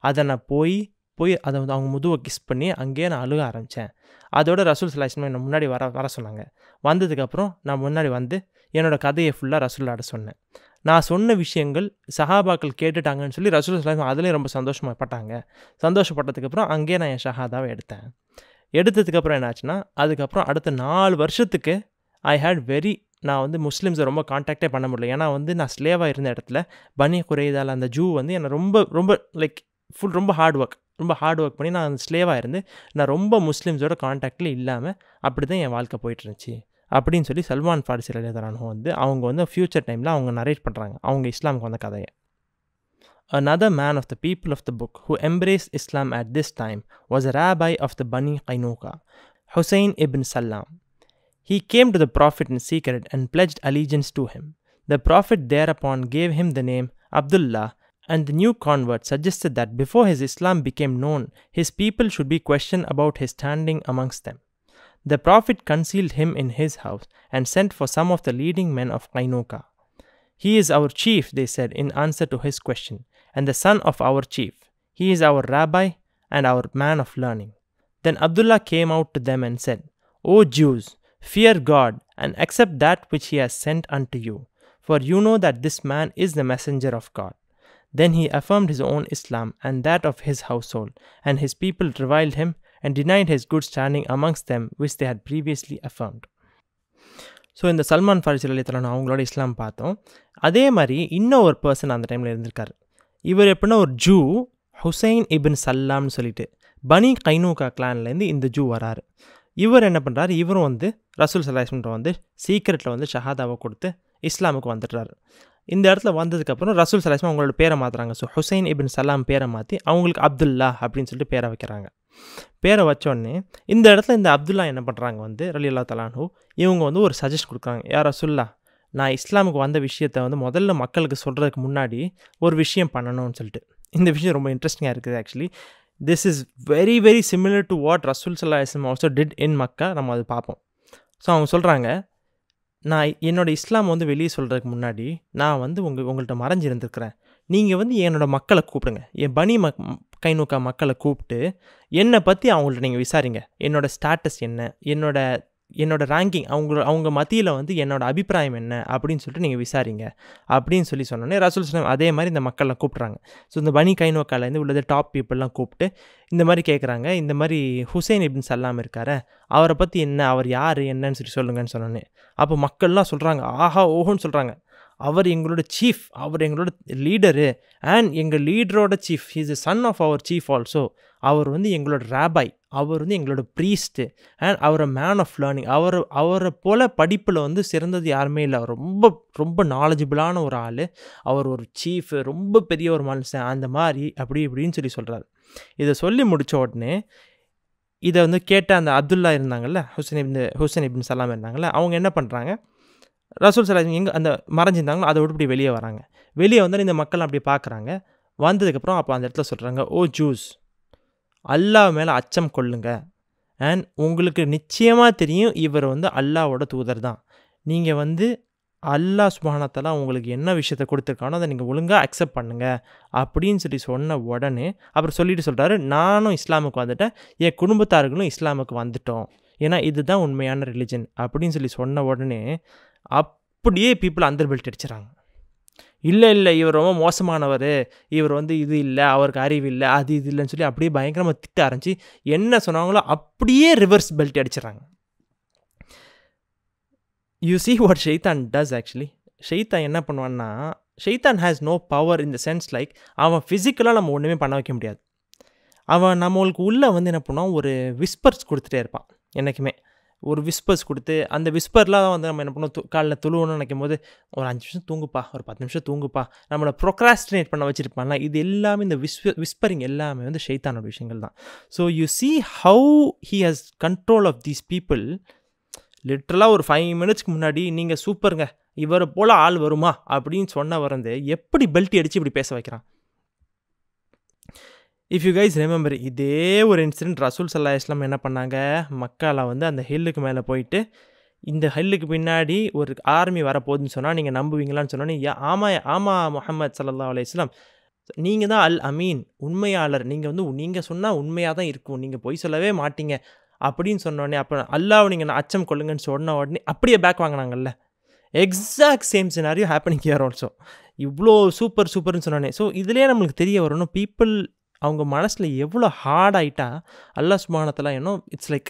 அதை நான் போய் போய் அதை வந்து அவங்க முதுவை கிஸ் பண்ணி அங்கேயே நான் அழுக ஆரம்பித்தேன் அதோட ரசூல் சலாஹ்லாம் என்னை முன்னாடி வர வர சொன்னாங்க. வந்ததுக்கப்புறம் நான் முன்னாடி வந்து என்னோடய கதையை ஃபுல்லாக ரசூல்லாட சொன்னேன். நான் சொன்ன விஷயங்கள் சஹாபாக்கள் கேட்டுட்டாங்கன்னு சொல்லி ரசூல் சலாஹம் அதுலேயும் ரொம்ப சந்தோஷப்பட்டாங்க சந்தோஷப்பட்டதுக்கப்புறம் அங்கேயே நான் என் ஷஹாதாவை எடுத்தேன். எடுத்ததுக்கப்புறம் என்னாச்சுன்னா அதுக்கப்புறம் அடுத்த நாலு வருஷத்துக்கு ஐ ஹேட் வெரி நான் வந்து முஸ்லீம்ஸை ரொம்ப காண்டாக்டே பண்ண முடியல. ஏன்னா வந்து நான் ஸ்லேவாக இருந்த இடத்துல பனி குறைதால் அந்த ஜூ வந்து என்னை ரொம்ப ரொம்ப லைக் ஃபுல் ரொம்ப ஹார்ட் ஒர்க் ரொம்ப ஹார்ட் ஒர்க் பண்ணி நான் ஸ்லேவாக இருந்து நான் ரொம்ப முஸ்லீம்ஸோட காண்டாக்டில் இல்லாமல் அப்படி தான் என் வாழ்க்கை போயிட்டு இருந்துச்சு அப்படின்னு சொல்லி சல்மான் ஃபாரிசி எழுதுறானோ வந்து அவங்க வந்து ஃப்யூச்சர் டைமில் அவங்க நரேட் பண்ணுறாங்க அவங்க இஸ்லாமுக்கு வந்த கதையை Another man of the people of the book who embraced Islam at this time was a rabbi of the Bani Qainuqa, Hussein ibn Salam. He came to the Prophet in secret and pledged allegiance to him. The Prophet thereupon gave him the name Abdullah, and the new convert suggested that before his Islam became known, his people should be questioned about his standing amongst them. The Prophet concealed him in his house and sent for some of the leading men of Qainuqa. He is our chief, they said in answer to his question, and the son of our chief. He is our rabbi and our man of learning. Then Abdullah came out to them and said, O Jews, fear God and accept that which he has sent unto you, for you know that this man is the messenger of God. Then he affirmed his own Islam and that of his household, and his people reviled him and denied his good standing amongst them which they had previously affirmed. So இந்த Salman Faris அலித்தலான அவங்களோட இஸ்லாம் பார்த்தோம். அதே மாதிரி இன்னும் ஒரு person அந்த டைமில் இருந்திருக்காரு. இவர் எப்படின்னா ஒரு ஜூ ஹுசைன் இபின் சல்லாம்னு சொல்லிட்டு பனி கைனூகா கிளான்லேருந்து இந்த ஜூ வராரு. இவர் என்ன பண்ணுறாரு இவரும் வந்து ரசூல் சல்லாஹ்ன்ற வந்து சீக்கிரட்டில் வந்து ஷஹாதாவை கொடுத்து இஸ்லாமுக்கு வந்துடுறாரு. இந்த இடத்துல வந்ததுக்கப்புறம் ரசூல் சலாஸ்மா அவங்களோட பேரை மாற்றுறாங்க ஸோ ஹுசைன் இபின் சலாம் பேரை மாற்றி அவங்களுக்கு அப்துல்லா அப்படின்னு சொல்லிட்டு பேரை வைக்கிறாங்க. பேரை வச்சோடனே இந்த இடத்துல இந்த அப்துல்லா என்ன பண்ணுறாங்க வந்து ரலி அல்லா தலானு இவங்க வந்து ஒரு சஜஸ்ட் கொடுக்குறாங்க. யார் ரசுல்லா நான் இஸ்லாமுக்கு வந்த விஷயத்தை வந்து முதல்ல மக்களுக்கு சொல்கிறதுக்கு முன்னாடி ஒரு விஷயம் பண்ணணும்னு சொல்லிட்டு. இந்த விஷயம் ரொம்ப இன்ட்ரெஸ்டிங்காக இருக்குது actually this is very very similar to what ரசூல் சல்லா இஸ்லாம் ஆல்சோ டிட் இன் மக்கா நம்ம அது பார்ப்போம். ஸோ அவங்க சொல்கிறாங்க நான் என்னோடய இஸ்லாம் வந்து வெளியே சொல்கிறதுக்கு முன்னாடி நான் வந்து உங்கள் உங்கள்கிட்ட மறைஞ்சிருந்துருக்கிறேன். நீங்கள் வந்து என்னோடய மக்களை கூப்பிடுங்க. என் பனி மக் கைநூக்கா மக்களை கூப்பிட்டு என்னை பற்றி அவங்கள்ட்ட நீங்கள் விசாரிங்க. என்னோடய ஸ்டாட்டஸ் என்ன? என்னோட என்னோடய ரேங்கிங் அவங்க அவங்க மத்தியில் வந்து என்னோட அபிப்பிராயம் என்ன அப்படின்னு சொல்லிட்டு நீங்கள் விசாரிங்க. அப்படின்னு சொல்லி சொன்னோன்னே ரசூல் ஸ்லாம் அதே மாதிரி இந்த மக்களை கூப்பிட்றாங்க. ஸோ இந்த பனி கைனோக்காலேருந்து உள்ளது டாப் பீப்புளெலாம் கூப்பிட்டு இந்த மாதிரி கேட்குறாங்க இந்த மாதிரி ஹுசைன் இபின் சல்லாம் இருக்காரு அவரை பற்றி என்ன அவர் யார் என்னன்னு சொல்லி சொல்லுங்கன்னு சொன்னோன்னே அப்போ மக்கள்லாம் சொல்கிறாங்க ஆஹா ஓஹோன்னு சொல்கிறாங்க அவர் எங்களோட சீஃப் அவர் எங்களோட லீடரு அண்ட் எங்கள் லீடரோட chief is a son of our chief also அவர் வந்து எங்களோட ரேபாய் அவர் வந்து எங்களோட priest and our man of learning அவர் அவரை போல் படிப்பில் வந்து சிறந்தது யாருமே இல்லை. அவர் ரொம்ப ரொம்ப நாலேஜபிளான ஒரு ஆள். அவர் ஒரு சீஃப் ரொம்ப பெரிய ஒரு மனுஷன். அந்த மாதிரி அப்படி இப்படின்னு சொல்லி சொல்கிறார் இதை சொல்லி முடித்த உடனே இதை வந்து கேட்ட அந்த அப்துல்லா இருந்தாங்கள்ல ஹுசன் இப்னு ஹுசன் இப்னு சலாம் இருந்தாங்கல்ல அவங்க என்ன பண்ணுறாங்க ரசூல் சலாம் எங்கே அந்த மறைஞ்சிருந்தாங்களோ? அதை விட்டு இப்படி வெளியே வராங்க. வெளியே வந்தாலும் இந்த மக்கள் அப்படி பார்க்குறாங்க வந்ததுக்கப்புறம் அப்போ அந்த இடத்துல சொல்கிறாங்க ஓ ஜூஸ் அல்லாஹ் மேலே அச்சம் கொள்ளுங்க. அண்ட் உங்களுக்கு நிச்சயமாக தெரியும் இவர் வந்து அல்லாவோட தூதர் தான். நீங்கள் வந்து அல்லாஹ் சுபானத்தெல்லாம் உங்களுக்கு என்ன விஷயத்த கொடுத்துருக்கானோ அதை நீங்கள் ஒழுங்காக அக்செப்ட் பண்ணுங்கள் அப்படின்னு சொல்லி சொன்ன உடனே அப்புறம் சொல்லிட்டு சொல்கிறாரு நானும் இஸ்லாமுக்கு வந்துட்டேன் என் குடும்பத்தார்களும் இஸ்லாமுக்கு வந்துட்டோம். ஏன்னா இதுதான் உண்மையான ரிலிஜன் அப்படின்னு சொல்லி சொன்ன உடனே அப்படியே பீப்புள் அந்தர் பெல்ட் அடிச்சிடறாங்க இல்லை இல்லை இவர் ரொம்ப மோசமானவர். இவர் வந்து இது இல்லை அவருக்கு அறிவு இல்லை அது இது இல்லைன்னு சொல்லி அப்படியே பயங்கரமாக திட்ட ஆரம்பிச்சு என்ன சொன்னாங்களோ அப்படியே ரிவர்ஸ் பெல்ட் அடிச்சிடறாங்க. யூ சி வாட் ஷெய்தான் டஸ் ஆக்சுவலி ஷெய்தான் என்ன பண்ணுவான்னா ஷெய்தான் has no power in the sense like அவன் ஃபிசிக்கலாக நம்ம ஒன்றுமே பண்ண வைக்க முடியாது. அவன் நம்மளுக்கு உள்ளே வந்து என்ன பண்ணுவான்? ஒரு விஸ்பர்ஸ் கொடுத்துட்டே இருப்பான் என்றைக்குமே ஒரு விஸ்பர்ஸ் கொடுத்து அந்த விஸ்பர்லாம் வந்து நம்ம என்ன பண்ணுவோம் து காலைல துழுவணும்னு நினைக்கும் போது ஒரு அஞ்சு நிமிஷம் தூங்குப்பா ஒரு பத்து நிமிஷம் தூங்குப்பா. நம்மளை ப்ரொக்ராஸ்டினேட் பண்ண வச்சுருப்பான்ல இது எல்லாமே இந்த விஸ்வ விஸ்பரிங் எல்லாமே வந்து ஷெய்தானோட விஷயங்கள் தான். So you see how he has control of these people லிட்ரலாக ஒரு ஃபைவ் மினிட்ஸ்க்கு முன்னாடி நீங்கள் சூப்பருங்க இவரை போல் ஆள் வருமா? அப்படின்னு சொன்ன வரந்து எப்படி பெல்ட் அடித்து இப்படி பேச வைக்கிறான்? இஃப் யூ கைஸ் ரிமெம்பர் இதே ஒரு இன்சிடென்ட் ரசூல் சல்லா இஸ்லாம் என்ன பண்ணாங்க? மக்கால வந்து அந்த ஹில்லுக்கு மேலே போயிட்டு இந்த ஹில்லுக்கு பின்னாடி ஒரு ஆர்மி வரப்போகுதுன்னு சொன்னால் நீங்கள் நம்புவீங்களான்னு சொன்னோன்னே யா ஆமாம் ஆமாம் முகமது சல்லா இஸ்லாம் நீங்கள் தான் அல் அமீன் உண்மையாளர். நீங்கள் வந்து நீங்கள் சொன்னால் உண்மையாக தான் இருக்கும். நீங்கள் பொய் சொல்லவே மாட்டீங்க. அப்படின்னு சொன்னோடனே அப்போ அல்லாவை நீங்கள் அச்சம் கொள்ளுங்கன்னு சொன்ன உடனே அப்படியே back வாங்கினாங்கல்ல. Exact same scenario happening here also இவ்வளோ சூப்பர் சூப்பர்னு சொன்னோன்னே ஸோ இதுலேயே நம்மளுக்கு தெரிய வரணும் பீப்புள் அவங்க மனசில் எவ்வளோ ஹார்ட் ஆகிட்டா அல்லா சுமானத்தில் இன்னும் இட்ஸ் லைக்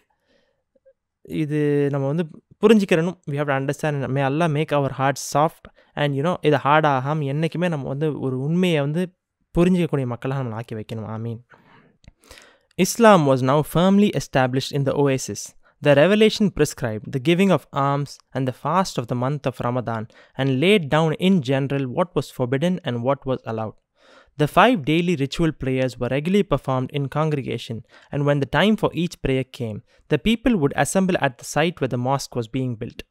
இது நம்ம வந்து புரிஞ்சிக்கிறணும் we have to understand may Allah make our heart soft and you know இது ஹார்ட் ஆகாமல் என்றைக்குமே நம்ம வந்து ஒரு உண்மையை வந்து புரிஞ்சிக்கக்கூடிய மக்களாக நம்ம ஆக்கி வைக்கணும் I mean Islam was now firmly established in the oasis. The revelation prescribed the giving of alms and the fast of the month of Ramadan and laid down in general what was forbidden and what was allowed. The five daily ritual prayers were regularly performed in congregation, and when the time for each prayer came, the people would assemble at the site where the mosque was being built.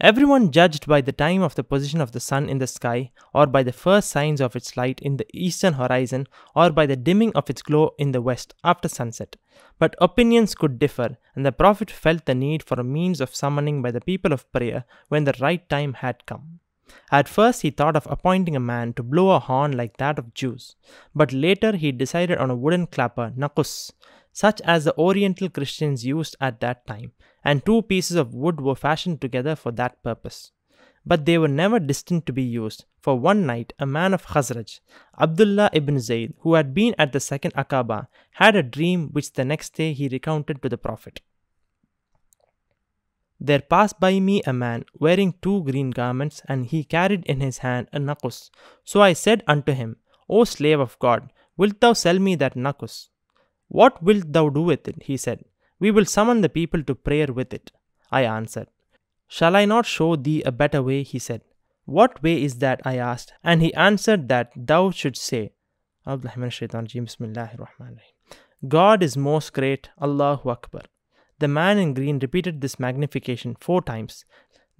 Everyone judged by the time of the position of the sun in the sky, or by the first signs of its light in the eastern horizon, or by the dimming of its glow in the west after sunset. But opinions could differ, and the Prophet felt the need for a means of summoning by the people of prayer when the right time had come. At first, he thought of appointing a man to blow a horn like that of Jews, but later he decided on a wooden clapper, nakus, such as the Oriental Christians used at that time, and two pieces of wood were fashioned together for that purpose. But they were never destined to be used, for one night a man of Khazraj, Abdullah ibn Zayd, who had been at the second Aqaba, had a dream which the next day he recounted to the Prophet. There passed by me a man wearing two green garments, and he carried in his hand a nakus. So I said unto him, O slave of God, wilt thou sell me that nakus? What wilt thou do with it? He said, We will summon the people to prayer with it. I answered, Shall I not show thee a better way? He said, What way is that? I asked, and he answered that thou shouldst say, God is most great, Allahu Akbar. The man in green repeated this magnification four times,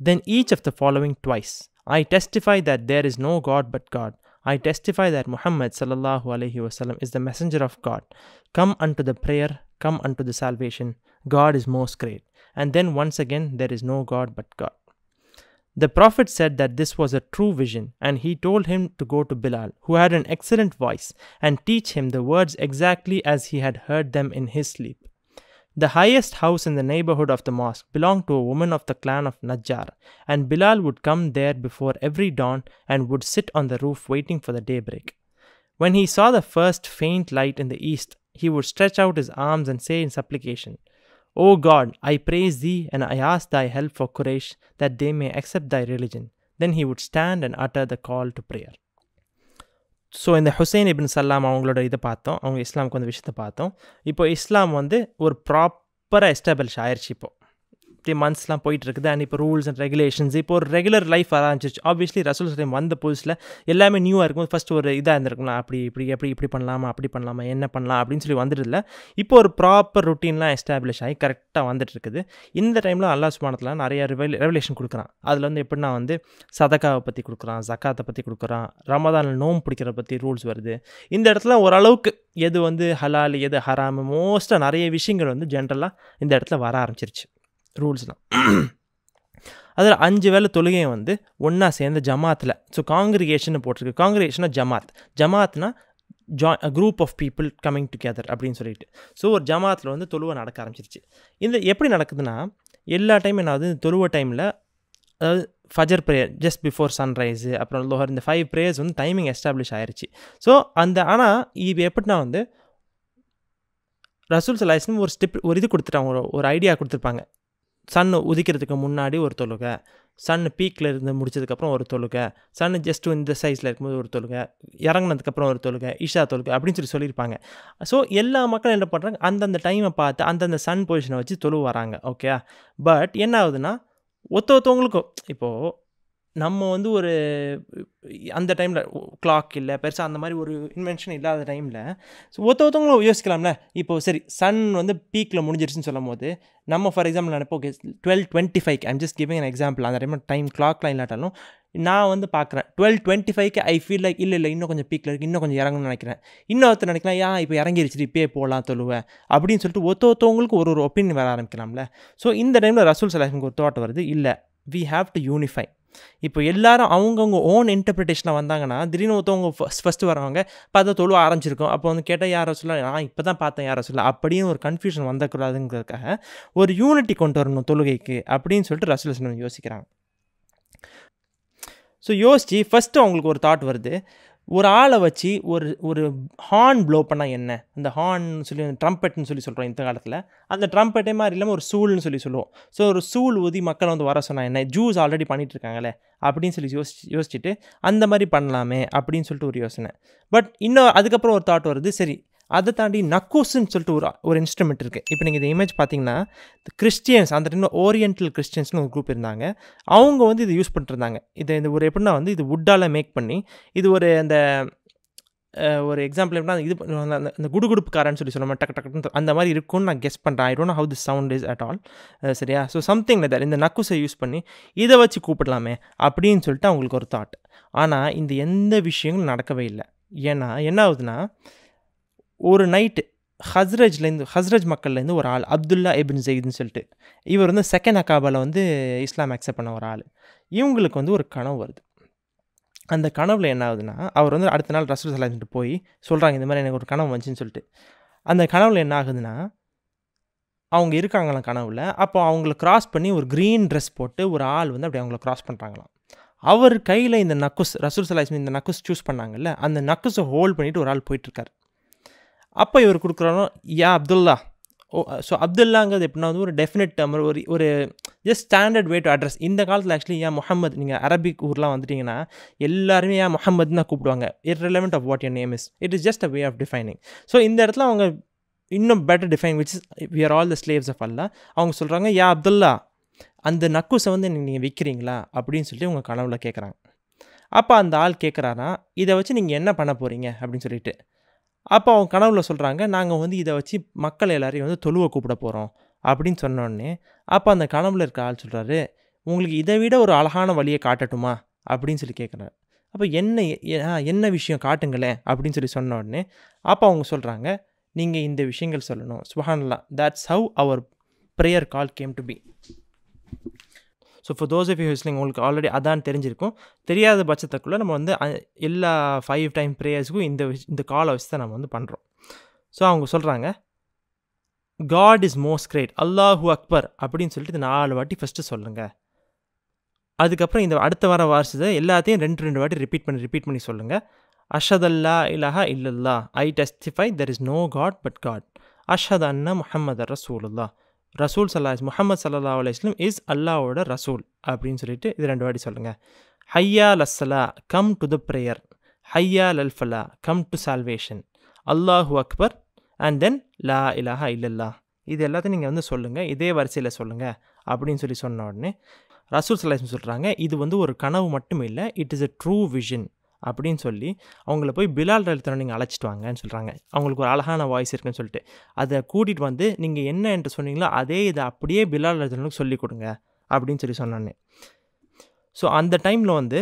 then each of the following twice. I testify that there is no God but God. I testify that Muhammad sallallahu alaihi wasallam is the messenger of God. Come unto the prayer, come unto the salvation. God is most great. And then once again, there is no God but God. The Prophet said that this was a true vision, and he told him to go to Bilal, who had an excellent voice, and teach him the words exactly as he had heard them in his sleep. The highest house in the neighborhood of the mosque belonged to a woman of the clan of Najjar, and Bilal would come there before every dawn and would sit on the roof waiting for the daybreak. When he saw the first faint light in the east, he would stretch out his arms and say in supplication, O God, I praise thee and I ask thy help for Quraysh that they may accept thy religion. Then he would stand and utter the call to prayer. So இந்த Hussain ibn சல்லாம் அவங்களோட இதை பார்த்தோம். அவங்க இஸ்லாமுக்கு வந்து விஷயத்தை பார்த்தோம். இப்போ இஸ்லாம் வந்து ஒரு ப்ராப்பராக எஸ்டாப்ளிஷ் ஆயிடுச்சு இப்போ. இப்படி மந்த்ஸ்லாம் போயிட்டு இருக்குது அண்ட் இப்போ ரூல்ஸ் அண்ட் ரெகுலேஷன்ஸ் இப்போ ஒரு ரெகுலர் லைஃப் ஆரம்பிச்சிருச்சு. ஆப்வியஸ்லி ரசூல் சலீம் வந்த புதுசில் எல்லாமே நியூவாக இருக்கும் ஃபஸ்ட் ஒரு இதாக இருந்திருக்கலாம் அப்படி இப்படி எப்படி இப்படி பண்ணலாமா அப்படி பண்ணலாமா என்ன பண்ணலாம் அப்படின்னு சொல்லி வந்துட்டு இல்லை. இப்போ ஒரு ப்ராப்பர் ருட்டீன்லாம் எஸ்டாப்ளிஷ் ஆகி கரெக்டாக வந்துட்டு இருக்குது இந்த டைமில் அல்லா சுமானத்தில் நிறைய ரிவல் ரெவலேஷன் கொடுக்குறான். அதில் வந்து எப்படின்னா வந்து சதக்காவை பற்றி கொடுக்குறான் ஜக்காத்தை பற்றி கொடுக்குறான் ரமதானில் நோம் பிடிக்கிற பற்றி ரூல்ஸ் வருது. இந்த இடத்துல ஓரளவுக்கு எது வந்து ஹலால் எது ஹராமு மோஸ்ட்டாக நிறைய விஷயங்கள் வந்து ஜென்ரலாக இந்த இடத்துல வர ஆரம்பிச்சிருச்சு. ரூல்ஸ்லாம் அதில் அஞ்சு வேலை தொழுகையை வந்து ஒன்றா சேர்ந்த ஜமாத்தில் ஸோ காங்கிரிகேஷன் போட்டிருக்கு. காங்கிரிகேஷனாக ஜமாத். ஜமாத்னா ஜா group of people coming together அப்படின்னு சொல்லிட்டு. ஸோ ஒரு ஜமாத்தில் வந்து தொழுவை நடக்க ஆரம்பிச்சிருச்சு. இந்த எப்படி நடக்குதுன்னா எல்லா டைம் என்னாவது தொழுவ டைமில் அதாவது ஃபஜர் ப்ரேயர் ஜஸ்ட் பிஃபோர் சன்ரைஸு அப்புறம் லோஹர் இந்த ஃபைவ் ப்ரேயர்ஸ் வந்து டைமிங் எஸ்டாப்ளிஷ் ஆயிடுச்சு ஸோ அந்த ஆனால் இது எப்படின்னா வந்து ரசூல் சலாஹ்ஸ்லம் ஒரு ஸ்டெப் ஒரு இது கொடுத்துட்டாங்க ஒரு ஒரு ஐடியா கொடுத்துருப்பாங்க. சன் உதிக்கிறதுக்கு முன்னாடி ஒரு தொழுகை சன் பீக்கில் இருந்து முடிச்சதுக்கப்புறம் ஒரு தொழுகை சன் ஜஸ்ட் இந்த சைஸில் இருக்கும்போது ஒரு தொழுகை இறங்கினதுக்கப்புறம் ஒரு தொழுகை இஷா தொழுகை அப்படின்னு சொல்லி சொல்லியிருப்பாங்க. ஸோ எல்லா மக்களும் என்ன பண்ணுறாங்க அந்தந்த டைமை பார்த்து அந்தந்த சன் பொசிஷனை வச்சு தொழு வராங்க ஓகே பட் என்ன ஆகுதுன்னா ஒத்த ஒருத்தவங்களுக்கும் இப்போது நம்ம வந்து ஒரு அந்த டைமில் கிளாக் இல்லை பெருசாக அந்த மாதிரி ஒரு இன்வென்ஷன் இல்லாத டைமில் ஸோ ஒருத்த ஒருத்தவங்களும் யோசிக்கலாம்ல. இப்போ சரி சன் வந்து பீக்கில் முடிஞ்சிருச்சுன்னு சொல்லும் போது நம்ம ஃபார் எக்ஸாம்பிள் நினைப்போம் okay twelve twenty five I'm just giving an example அந்த டைம் டைம் கிளாக்லாம் இல்லாட்டாலும் நான் வந்து பார்க்குறேன் டுவெல் டுவெண்ட்டி ஃபைவ்க்கு ஐ ஃபீல் லைக் இல்லை இல்லை இன்னும் கொஞ்சம் பீக்கில் இருக்குது இன்னும் கொஞ்சம் இறங்கணும்னு நினைக்கிறேன். இன்னொருத்தர் நினைக்கலாம் ஏன் இப்போ இறங்கிருச்சு இப்பயே போகலாம் தொழுவேன் அப்படின்னு சொல்லிட்டு ஒருத்த ஒருத்தவங்களுக்கு ஒரு ஒரு ஒப்பீனியன் வர ஆரம்பிக்கலாம்ல. ஸோ இந்த டைமில் ரசூல் சலாஹிம்க்கு ஒரு தோட்டம் வருது இல்லை வி ஹாவ் டு யூனிஃபை இப்போ எல்லாரும் அவங்கவுங்க ஓன் இன்டர்பிரிட்டேஷனில் வந்தாங்கன்னா திடீர்னு ஒருத்தவங்க ஃபஸ்ட் ஃபஸ்ட்டு வரவங்க பார்த்தா தொழுவ ஆரம்பிச்சிருக்கோம். அப்போ வந்து கேட்டால் யாரை சொல்ல நான் இப்போ தான் பார்த்தேன் யாரை சொல்ல அப்படின்னு ஒரு கன்ஃபியூஷன் வந்தக்கூடாதுங்கிறதுக்காக ஒரு யூனிட்டி கொண்டு வரணும் தொழுகைக்கு அப்படின்னு சொல்லிட்டு ரசூல் யோசிக்கிறாங்க. ஸோ யோசித்து ஃபஸ்ட்டு அவங்களுக்கு ஒரு தாட் வருது. ஒரு ஆளை வச்சு ஒரு ஒரு ஹார்ன் ப்ளோ பண்ணால் என்ன? அந்த ஹார்ன் சொல்லி ட்ரம்பெட்னு சொல்லி சொல்கிறோம் இந்த காலத்தில். அந்த ட்ரம்பெட்டே மாதிரி இல்லாமல் ஒரு சூல்னு சொல்லி சொல்லுவோம். ஸோ ஒரு சூல் ஊதி மக்களை வந்து வர சொன்னால் என்ன? ஜூஸ் ஆல்ரெடி பண்ணிகிட்டு இருக்காங்களே? அப்படின்னு சொல்லி யோசிச்சு யோசிச்சுட்டு அந்த மாதிரி பண்ணலாமே அப்படின்னு சொல்லிட்டு ஒரு யோசனை. பட் இன்னும் அதுக்கப்புறம் ஒரு தாட் வருது. சரி அதை தாண்டி நக்கோஸ்ன்னு சொல்லிட்டு ஒரு ஒரு இன்ஸ்ட்ருமெண்ட் இருக்குது இப்போ நீங்கள் இந்த இமேஜ் பார்த்தீங்கன்னா கிறிஸ்டியன்ஸ் அந்த டைமில் ஓரியன்டல் கிறிஸ்டியன்ஸ்னு ஒரு குரூப் இருந்தாங்க. அவங்க வந்து இதை யூஸ் பண்ணிருந்தாங்க இதை இந்த ஒரு எப்படின்னா வந்து இது வுட்டால் மேக் பண்ணி இது ஒரு அந்த ஒரு எக்ஸாம்பிள் எப்படின்னா இது அந்த அந்த குடுகுடுப்புக்காரன்னு சொல்லி சொல்லுவோம் டக்கு டக்கு அந்த மாதிரி இருக்கும்னு நான் கெஸ் பண்ணுறேன் I don't how the sound is at all சரியா? ஸோ சம்திங் லைக் இந்த நக்குஸை யூஸ் பண்ணி இதை வச்சு கூப்பிடலாமே அப்படின்னு சொல்லிட்டு அவங்களுக்கு ஒரு தாட் ஆனால் இந்த எந்த விஷயங்களும் நடக்கவே இல்லை. ஏன்னா என்ன ஆகுதுன்னா ஒரு நைட்டு ஹஸ்ரஜ்லேருந்து ஹஸ்ரஜ் மக்கள்லேருந்து ஒரு ஆள் அப்துல்லா எபின் ஜெயித்னு சொல்லிட்டு. இவர் வந்து செகண்ட் அக்காபாவில் வந்து இஸ்லாம் அக்செப்ட் பண்ண ஒரு ஆள். இவங்களுக்கு வந்து ஒரு கனவு வருது. அந்த கனவில் என்ன ஆகுதுன்னா அவர் வந்து அடுத்த நாள் ரசூல் சலாஜிட்டு போய் சொல்கிறாங்க இந்த மாதிரி எனக்கு ஒரு கனவு வந்துச்சுன்னு சொல்லிட்டு. அந்த கனவில் என்ன ஆகுதுன்னா அவங்க இருக்காங்களாம் கனவில் அப்போ அவங்கள கிராஸ் பண்ணி ஒரு க்ரீன் ட்ரெஸ் போட்டு ஒரு ஆள் வந்து அப்படி அவங்கள க்ராஸ் பண்ணுறாங்களாம் அவர் கையில் இந்த நக்குஸ் ரசூல் சலாஹிம் இந்த நக்குஸ் சூஸ் பண்ணாங்கல்ல அந்த நக்குஸை ஹோல்ட் பண்ணிவிட்டு ஒரு ஆள் போயிட்டுருக்காரு அப்போ இவர் கொடுக்குறாரோ யா அப்துல்லா. ஓ ஸோ அப்துல்லாங்கிறது எப்படின்னா வந்து ஒரு டெஃபினட் டேர்ம் ஒரு ஒரு just standard way to address இந்த காலத்தில் ஆக்சுவலி ஏன் முகமது நீங்கள் அரபிக் ஊர்லாம் வந்துட்டிங்கன்னா எல்லாருமே ஏன் முகமதுன்னு தான் கூப்பிடுவாங்க. It relevant of what your name is it is just a way of defining so இந்த இடத்துல அவங்க இன்னும் better define which is we are all the slaves of Allah அவங்க சொல்கிறாங்க யா அப்துல்லா அந்த நக்குஸை வந்து நீங்கள் விற்கிறீங்களா அப்படின்னு சொல்லிட்டு உங்கள் கனவுல கேட்குறாங்க அப்போ அந்த ஆள் கேட்குறாரா இதை வச்சு நீங்கள் என்ன பண்ண போகிறீங்க அப்படின்னு சொல்லிட்டு. அப்போ அவங்க கனவுல சொல்கிறாங்க நாங்கள் வந்து இதை வச்சு மக்கள் எல்லாரையும் வந்து தொழுவை கூப்பிட போகிறோம் அப்படின்னு சொன்னோடனே அப்போ அந்த கனவுல இருக்க ஆள் சொல்கிறாரு உங்களுக்கு இதை விட ஒரு அழகான வழியை காட்டட்டுமா? அப்படின்னு சொல்லி கேட்குறாரு அப்போ என்ன என்ன விஷயம் காட்டுங்களேன் அப்படின்னு சொல்லி சொன்ன உடனே அப்போ அவங்க சொல்கிறாங்க நீங்கள் இந்த விஷயங்கள் சொல்லணும். சுஹான்லா that's how our prayer call came to be so for those of you ஹிஸ்லிங் உங்களுக்கு ஆல்ரெடி அதான் தெரிஞ்சிருக்கும். தெரியாத பட்சத்துக்குள்ளே நம்ம வந்து எல்லா ஃபைவ் டைம் ப்ரேயர்ஸுக்கும் இந்த இந்த காலை வச்சு தான் நம்ம வந்து பண்ணுறோம் ஸோ அவங்க சொல்கிறாங்க காட் இஸ் மோஸ்ட் கிரேட் அல்லாஹூ அக்பர் அப்படின்னு சொல்லிட்டு இந்த நாலு வாட்டி ஃபஸ்ட்டு சொல்லுங்கள் அதுக்கப்புறம் இந்த அடுத்த வர வார்த்தை எல்லாத்தையும் ரெண்டு ரெண்டு வாட்டி ரிப்பீட் பண்ணி ரிப்பீட் பண்ணி சொல்லுங்கள் அஷதல்லா இலஹா இல்லல்லா I testify there is no God but God அஷத் அண்ணா முஹம்மது ரசூலுல்லா ரசூல் சல்லா முஹம்மது சல்லா அலுவலம் இஸ் அல்லாவோட ரசூல் அப்படின்னு சொல்லிட்டு இது ரெண்டு வாட்டி சொல்லுங்கள் ஹையா லஸ்ஸலா கம் டு த ப்ரேயர். ஹையா லல்ஃபலா கம் டு சால்வேஷன். அல்லாஹூ அக்பர் அண்ட் தென் லா இலாஹா இல்லல்லா இது எல்லாத்தையும் நீங்கள் வந்து சொல்லுங்கள் இதே வரிசையில் சொல்லுங்கள் அப்படின்னு சொல்லி சொன்ன உடனே ரசூல் சல்லாஹம் சொல்கிறாங்க இது வந்து ஒரு கனவு மட்டும் இல்லை it is a true vision அப்படின்னு சொல்லி அவங்கள போய் பிலால் ரலித்தனை நீங்கள் அழைச்சிட்டு வாங்கன்னு சொல்கிறாங்க அவங்களுக்கு ஒரு அழகான வாய்ஸ் இருக்குன்னு சொல்லிட்டு. அதை கூட்டிகிட்டு வந்து நீங்கள் என்ன என்று சொன்னீங்களோ அதே இதை அப்படியே பிலால் ரலித்தனுக்கு சொல்லி கொடுங்க அப்படின்னு சொல்லி சொன்னானே. ஸோ அந்த டைமில் வந்து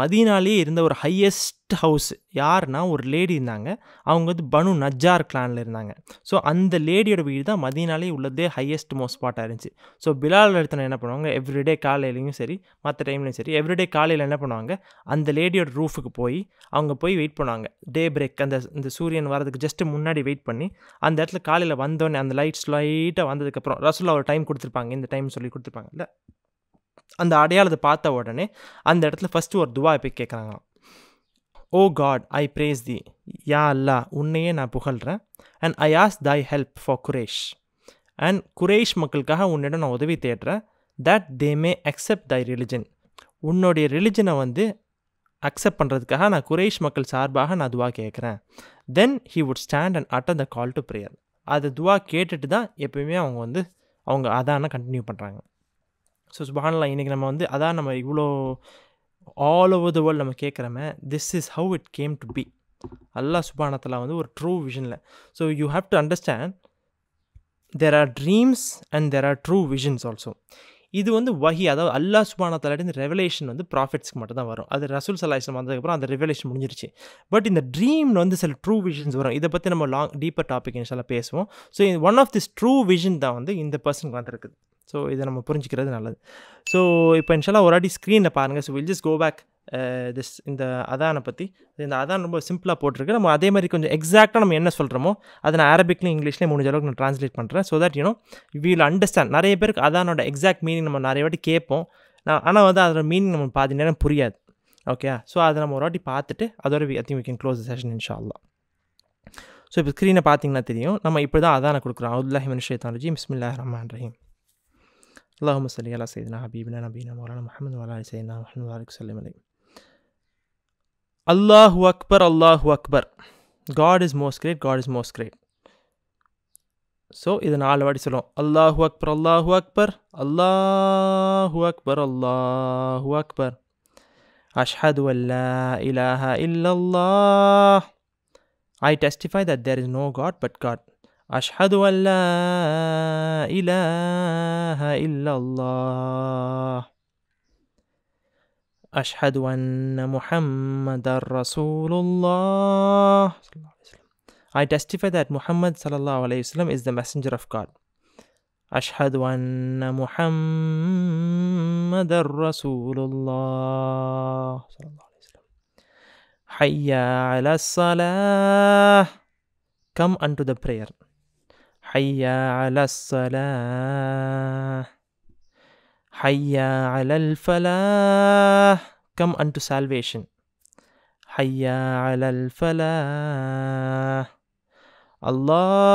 மதீனாலே இருந்த ஒரு ஹையஸ்ட் ஹவுஸ் யாருன்னா ஒரு லேடி இருந்தாங்க. அவங்க வந்து பனு நஜார் கிளானில் இருந்தாங்க. ஸோ அந்த லேடியோட வீடு தான் மதீனாலே உள்ளதே ஹையஸ்ட் மோஸ்ட் ஸ்பாட்டாக இருந்துச்சு. ஸோ பிலால் எடுத்தன என்ன பண்ணுவாங்க? எவ்ரிடே காலையிலையும் சரி மற்ற டைம்லையும் சரி எவ்ரிடே காலையில் என்ன பண்ணுவாங்க? அந்த லேடியோட ரூஃபுக்கு போய் அவங்க போய் வெயிட் பண்ணுவாங்க. டே பிரேக் அந்த இந்த சூரியன் வரதுக்கு ஜஸ்ட்டு முன்னாடி வெயிட் பண்ணி அந்த இடத்துல காலையில் வந்தோடனே அந்த லைட்ஸ் லைட்டாக வந்ததுக்கப்புறம் ரசூலா ஒரு டைம் கொடுத்துருப்பாங்க. இந்த டைம் சொல்லி கொடுத்துருப்பாங்கல்ல. அந்த அடையாளத்தை பார்த்த உடனே அந்த இடத்துல ஃபஸ்ட்டு ஒரு துவா போய் கேட்குறாங்களாம் ஓ காட் ஐ பிரேஸ் தி யா அல்லா உன்னையே நான் புகழ்கிறேன் and I ask thy help for Quraysh and Quraysh மக்களுக்காக உன்னிடம் நான் உதவி தேடுறேன். That they may accept thy religion உன்னுடைய ரிலிஜனை வந்து அக்செப்ட் பண்ணுறதுக்காக நான் குரேஷ் மக்கள் சார்பாக நான் துவா கேட்குறேன் then he would stand and attend the call to prayer அது துவா கேட்டுட்டு தான் எப்பயுமே அவங்க வந்து அவங்க அதான கண்டினியூ பண்ணுறாங்க ஸோ சுபானலாம் இன்றைக்கி நம்ம வந்து அதான் நம்ம இவ்வளோ ஆல் ஓவர் த வேர்ல்டு நம்ம கேட்குறோமே this is how it came to be Allah சுபானத்தில் வந்து ஒரு true விஷனில் so you have to understand there are dreams and there are true visions also இது வந்து வஹி அதாவது அல்லாஹ் இந்த ரெவலேஷன் வந்து ப்ராஃபிட்ஸ்க்கு மட்டும் தான் வரும். அது ரசூல் சலாஹம் வந்ததுக்கப்புறம் அந்த ரெவலேஷன் முடிஞ்சிருச்சு. பட் இந்த ட்ரீம் வந்து சில ட்ரூ விஷன்ஸ் வரும். இதை பற்றி நம்ம லாங் டீப்பர் டாபிக் இன்ஷால்லாம் பேசுவோம். So one of this true vision தான் வந்து இந்த பர்சனுக்கு வந்திருக்குது. ஸோ இதை நம்ம புரிஞ்சிக்கிறது நல்லது. ஸோ இப்போ இன்ஷால்லாம் ஒரு வாட்டி ஸ்க்ரீனில் பாருங்கள் so will just go back this இந்த அதானை பற்றி இந்த அதான் ரொம்ப சிம்பிளாக போட்டிருக்கு. நம்ம அதே மாதிரி கொஞ்சம் எக்ஸாக்டாக நம்ம என்ன சொல்கிறோமோ அதை நான் அரபிக்லேயும் இங்கிலீஷ்லேயும் முடிஞ்ச அளவுக்கு நான் ட்ரான்ஸ்லேட் பண்ணுறேன் so that you know we'll understand நிறைய பேருக்கு அதானோட எக்ஸாக்ட் மீனிங் நம்ம நிறைய வாட்டி கேட்போம். நான் ஆனால் வந்து அதோட மீனிங் நம்ம பாதி நேரம் புரியாது. ஓகே ஸோ அதை நம்ம ஒரு வாட்டி பார்த்துட்டு அதோட I think we can close session இன்ஷா ஸோ இப்போ ஸ்க்ரீனை பார்த்தீங்கன்னா தெரியும். நம்ம இப்படி தான் அதான கொடுக்குறோம். அவுல்லாஹி மனுஷேத்தான் ரஜி மிஸ்மில்லா ரஹ்மான் ரஹீம் اللهم صل على سيدنا حبيبنا نبينا مولانا محمد وعلى ال سيدنا محمد وعلى وسلم عليه Allahu Akbar, Allahu Akbar. God is most great, God is most great. So இது நாலு வாட்டி சொல்லுவோம் அல்லாஹு அக்பர் அல்லாஹு அக்பர் அல்லாஹு அக்பர் அல்லாஹு அக்பர் அஷ்ஹது அல்லா இலாஹ இல்லல்லாஹ் I testify that there is no god but god أشهد أن لا إله إلا الله أشهد أن محمد رسول الله I testify that Muhammad صلى الله عليه وسلم is the messenger of God. أشهد أن محمد رسول الله صلى الله عليه وسلم حيا على الصلاة Come unto the prayer. حي على الصلاة حي على الفلاح come unto salvation حي على الفلاح الله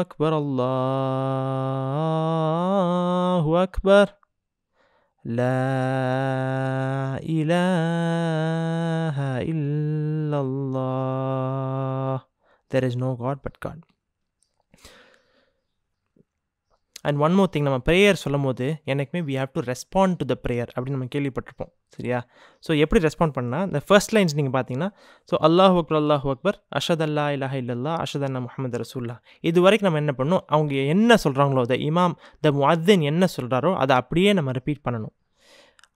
أكبر الله أكبر لا إله إلا الله there is no God but God And one more thing நம்ம prayer சொல்லும் போது எனக்குமே we have to respond to the prayer அப்படின்னு நம்ம கேள்விப்பட்டிருப்போம். சரியா? So எப்படி respond பண்ணால் இந்த ஃபர்ஸ்ட் லைன்ஸ் நீங்கள் பார்த்தீங்கன்னா ஸோ அல்லாஹ் அக்பர் அல்லாஹ் அக்பர் அஷத் அல்லா இலஹா இல்லல்லா அஷத் அண்ணா முகமது ரசூல்லா இது வரைக்கும் நம்ம என்ன பண்ணணும்? அவங்க என்ன சொல்கிறாங்களோ த இமாம் த முஅத்தின் என்ன சொல்கிறாரோ அதை அப்படியே நம்ம ரிப்பீட் பண்ணணும்.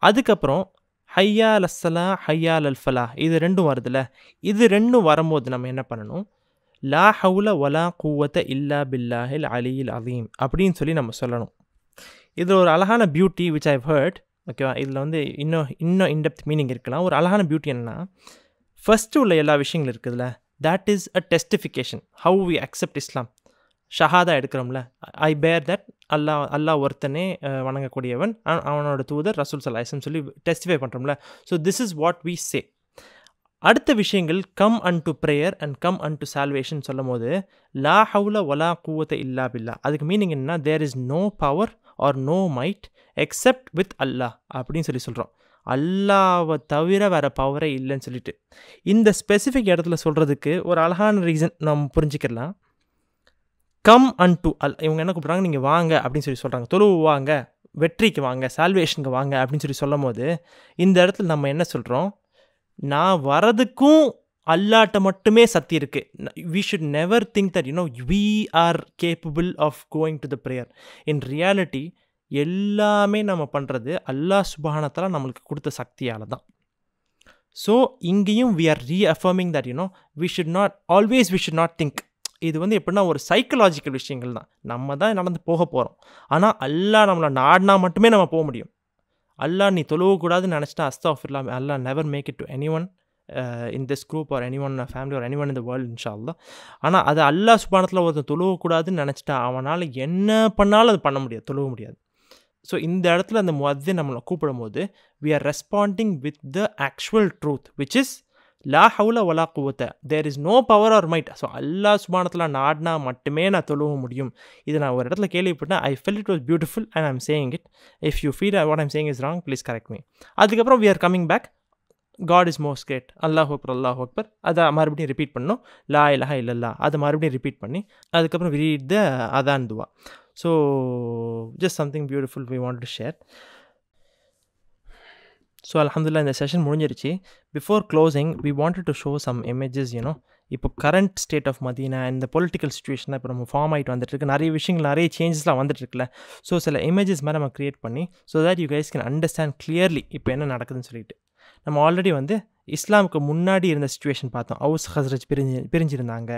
அதுக்கப்புறம் ஹையா லஸ்ஸலா ஹையா லல்ஃபலா இது ரெண்டும் வருதுல்ல? இது ரெண்டும் வரும்போது நம்ம என்ன பண்ணணும்? லா ஹவுல வலா கூவத்த இல்லா பில்லாஹில் அலியில் அலீம் அப்படின்னு சொல்லி நம்ம சொல்லணும். இதில் ஒரு அழகான பியூட்டி விச் ஐவ் ஹர்ட் ஓகேவா இதில் வந்து இன்னும் இன்னும் இன்டெப்த் மீனிங் இருக்கலாம். ஒரு அழகான பியூட்டி என்னன்னா ஃபஸ்ட்டு உள்ள எல்லா விஷயங்களும் இருக்குதுல்ல that is a testification how we accept Islam ஷஹாதா எடுக்கிறோம்ல ஐ பேர் தட் அல்லாஹ் அல்லாஹ் ஒருத்தனே வணங்கக்கூடியவன் அவனோட தூதர் ரசூல் சல்லாஹம் சொல்லி testify பண்ணுறோம்ல so this is what we say அடுத்த விஷயங்கள் come on to prayer and come on to salvation சொல்லும் போது லா ஹவுல ஒலா கூவத்தை இல்லா பில்லா. அதுக்கு மீனிங் என்னன்னா there is no power or no might except with Allah அப்படின்னு சொல்லி சொல்கிறோம் அல்லாவை தவிர வேறு பவரே இல்லைன்னு சொல்லிட்டு. இந்த ஸ்பெசிஃபிக் இடத்துல சொல்கிறதுக்கு ஒரு அழகான ரீசன் நம்ம புரிஞ்சுக்கலாம் கம் அன் டு அல் இவங்க என்ன கூப்பிட்றாங்க? நீங்கள் வாங்க அப்படின்னு சொல்லி சொல்கிறாங்க தொழுவு வாங்க வெற்றிக்கு வாங்க சால்வேஷனுக்கு வாங்க அப்படின்னு சொல்லி சொல்லும் போது இந்த இடத்துல நம்ம என்ன சொல்கிறோம் நான் வரதுக்கும் அல்லாட்ட மட்டுமே சக்தி இருக்குது we should never think that you know we are capable of going to the prayer in reality எல்லாமே நம்ம பண்ணுறது அல்லா சுபானத்தில் நம்மளுக்கு கொடுத்த சக்தியால் தான் ஸோ இங்கேயும் we are reaffirming that you know we should not always we should not think இது வந்து எப்படின்னா ஒரு சைக்கலாஜிக்கல் விஷயங்கள் தான் நம்ம தான் நடந்து போக போகிறோம் ஆனால் அல்லா நம்மளை நாடினா மட்டுமே நம்ம போக முடியும். அல்லா நீ தொழுவக்கூடாதுன்னு நினச்சிட்டா அஸ்தாஃபிர்லா Allah never make it to anyone in this group or anyone family or anyone இந்த வேர்ல்டு இன்ஷால்லா ஆனால் அது அல்லா சுபானத்தில் ஒருத்தன் தொழுவக்கூடாதுன்னு நினச்சிட்டா அவனால் என்ன பண்ணாலும் அது பண்ண முடியாது தொழுவ முடியாது. ஸோ இந்த இடத்துல அந்த முவத்தி நம்மளை கூப்பிடும் போது we are responding with the actual truth which is லா ஹவுல ஒலா குவத்த. There is no power or might so அல்லா சுபானத்தில் நாடினா மட்டுமே நான் தொழுவ முடியும். இது நான் ஒரு இடத்துல கேள்விப்பட்டேன். I felt it was beautiful and I'm saying it if you feel what I'm saying is wrong please correct me அதுக்கப்புறம் we are coming back God is most great அல்லாஹ் அக்பர் அல்லாஹ் அக்பர் அதை மறுபடியும் ரிப்பீட் பண்ணோம் லா இல்லஹா இல்லல்லா அதை மறுபடியும் ரிப்பீட் பண்ணி அதுக்கப்புறம் வி ரீட் த அதான் துவா so just something beautiful we want to share so அலமதுல்லா இந்த செஷன் முடிஞ்சிருச்சு. Before closing we wanted to show some images you know இப்போ கரண்ட் ஸ்டேட் ஆஃப் மதீனா இந்த பொலிட்டிக்கல் சுச்சுவேஷனில் இப்போ நம்ம ஃபார்ம் ஆகிட்டு வந்துட்டுருக்கு. நிறைய விஷயங்கள் நிறைய சேஞ்சஸ்லாம் வந்துட்டு இருக்குல்ல ஸோ சில இமேஜஸ் மாதிரி நம்ம க்ரியேட் பண்ணி so that you guys can understand clearly இப்போ என்ன நடக்குதுன்னு சொல்லிட்டு. நம்ம ஆல்ரெடி வந்து இஸ்லாமுக்கு முன்னாடி இருந்த சுச்சுவேஷன் பார்த்தோம். ஹவுஸ் ஹஸ்ரஜ் பிரிஞ்சு பிரிஞ்சிருந்தாங்க.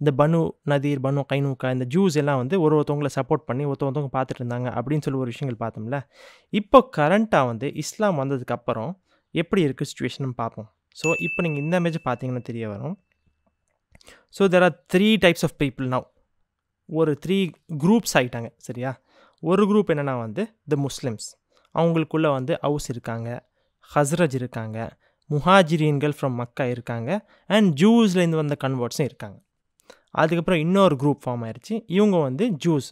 இந்த பனு நதீர் பனு கைனூக்கா இந்த ஜூஸ் எல்லாம் வந்து ஒரு ஒருத்தவங்களை சப்போர்ட் பண்ணி ஒருத்தவங்க பார்த்துட்டு இருந்தாங்க அப்படின்னு சொல்லி ஒரு விஷயங்கள் பார்த்தோம்ல. இப்போ கரண்ட்டாக வந்து இஸ்லாம் வந்ததுக்கப்புறம் எப்படி இருக்குது சுச்சுவேஷன் பார்ப்போம். ஸோ இப்போ நீங்கள் இந்த இமேஜ் பார்த்தீங்கன்னா தெரிய வரும். So there are three types of people now ஒரு த்ரீ குரூப்ஸ் ஆகிட்டாங்க சரியா? ஒரு குரூப் என்னென்னா வந்து த முஸ்லிம்ஸ் அவங்களுக்குள்ளே வந்து ஹவுஸ் இருக்காங்க ஹஸ்ரஜ் இருக்காங்க முஹாஜிரீன்கள் ஃப்ரம் மக்கா இருக்காங்க அண்ட் ஜூஸ்லேருந்து வந்த கன்வெர்ட்ஸும் இருக்காங்க. அதுக்கப்புறம் இன்னொரு குரூப் ஃபார்ம் ஆயிடுச்சு இவங்க வந்து Jews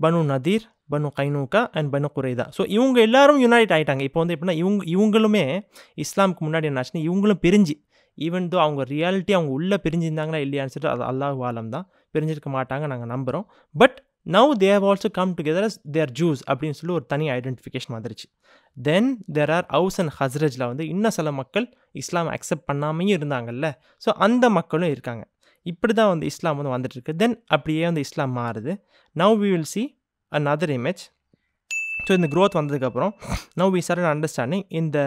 Banu Nadir Banu Qaynuqa and Banu Qurayza so இவங்க எல்லாரும் யுனைட் ஆகிட்டாங்க இப்போ வந்து எப்படின்னா இவங்க இவங்களுமே இஸ்லாமுக்கு முன்னாடி என்னாச்சுன்னா இவங்களும் பிரிஞ்சு. ஈவன் தோ அவங்க ரியாலிட்டி அவங்க உள்ளே பிரிஞ்சிருந்தாங்களா இல்லையான்னு சொல்லிட்டு அது அல்லாஹ் ஆலம் தான் பிரிஞ்சிருக்க மாட்டாங்க நாங்கள் நம்புகிறோம் but now they have also come together as their Jews அப்படின்னு சொல்லி ஒரு தனி ஐடென்டிஃபிகேஷன் வந்துருச்சு. Then there are Aws and ஹஸ்ரஜில் வந்து இன்னும் சில மக்கள் இஸ்லாம் அக்செப்ட் பண்ணாமையும் இருந்தாங்கல்ல. ஸோ அந்த மக்களும் இருக்காங்க. இப்படி தான் வந்து இஸ்லாம் வந்து வந்துட்டுருக்கு. தென் அப்படியே வந்து இஸ்லாம் மாறுது. Now we will see another image so இந்த க்ரோத் வந்ததுக்கப்புறம் நவ் வி சார் அண்டர்ஸ்டாண்டிங் இந்த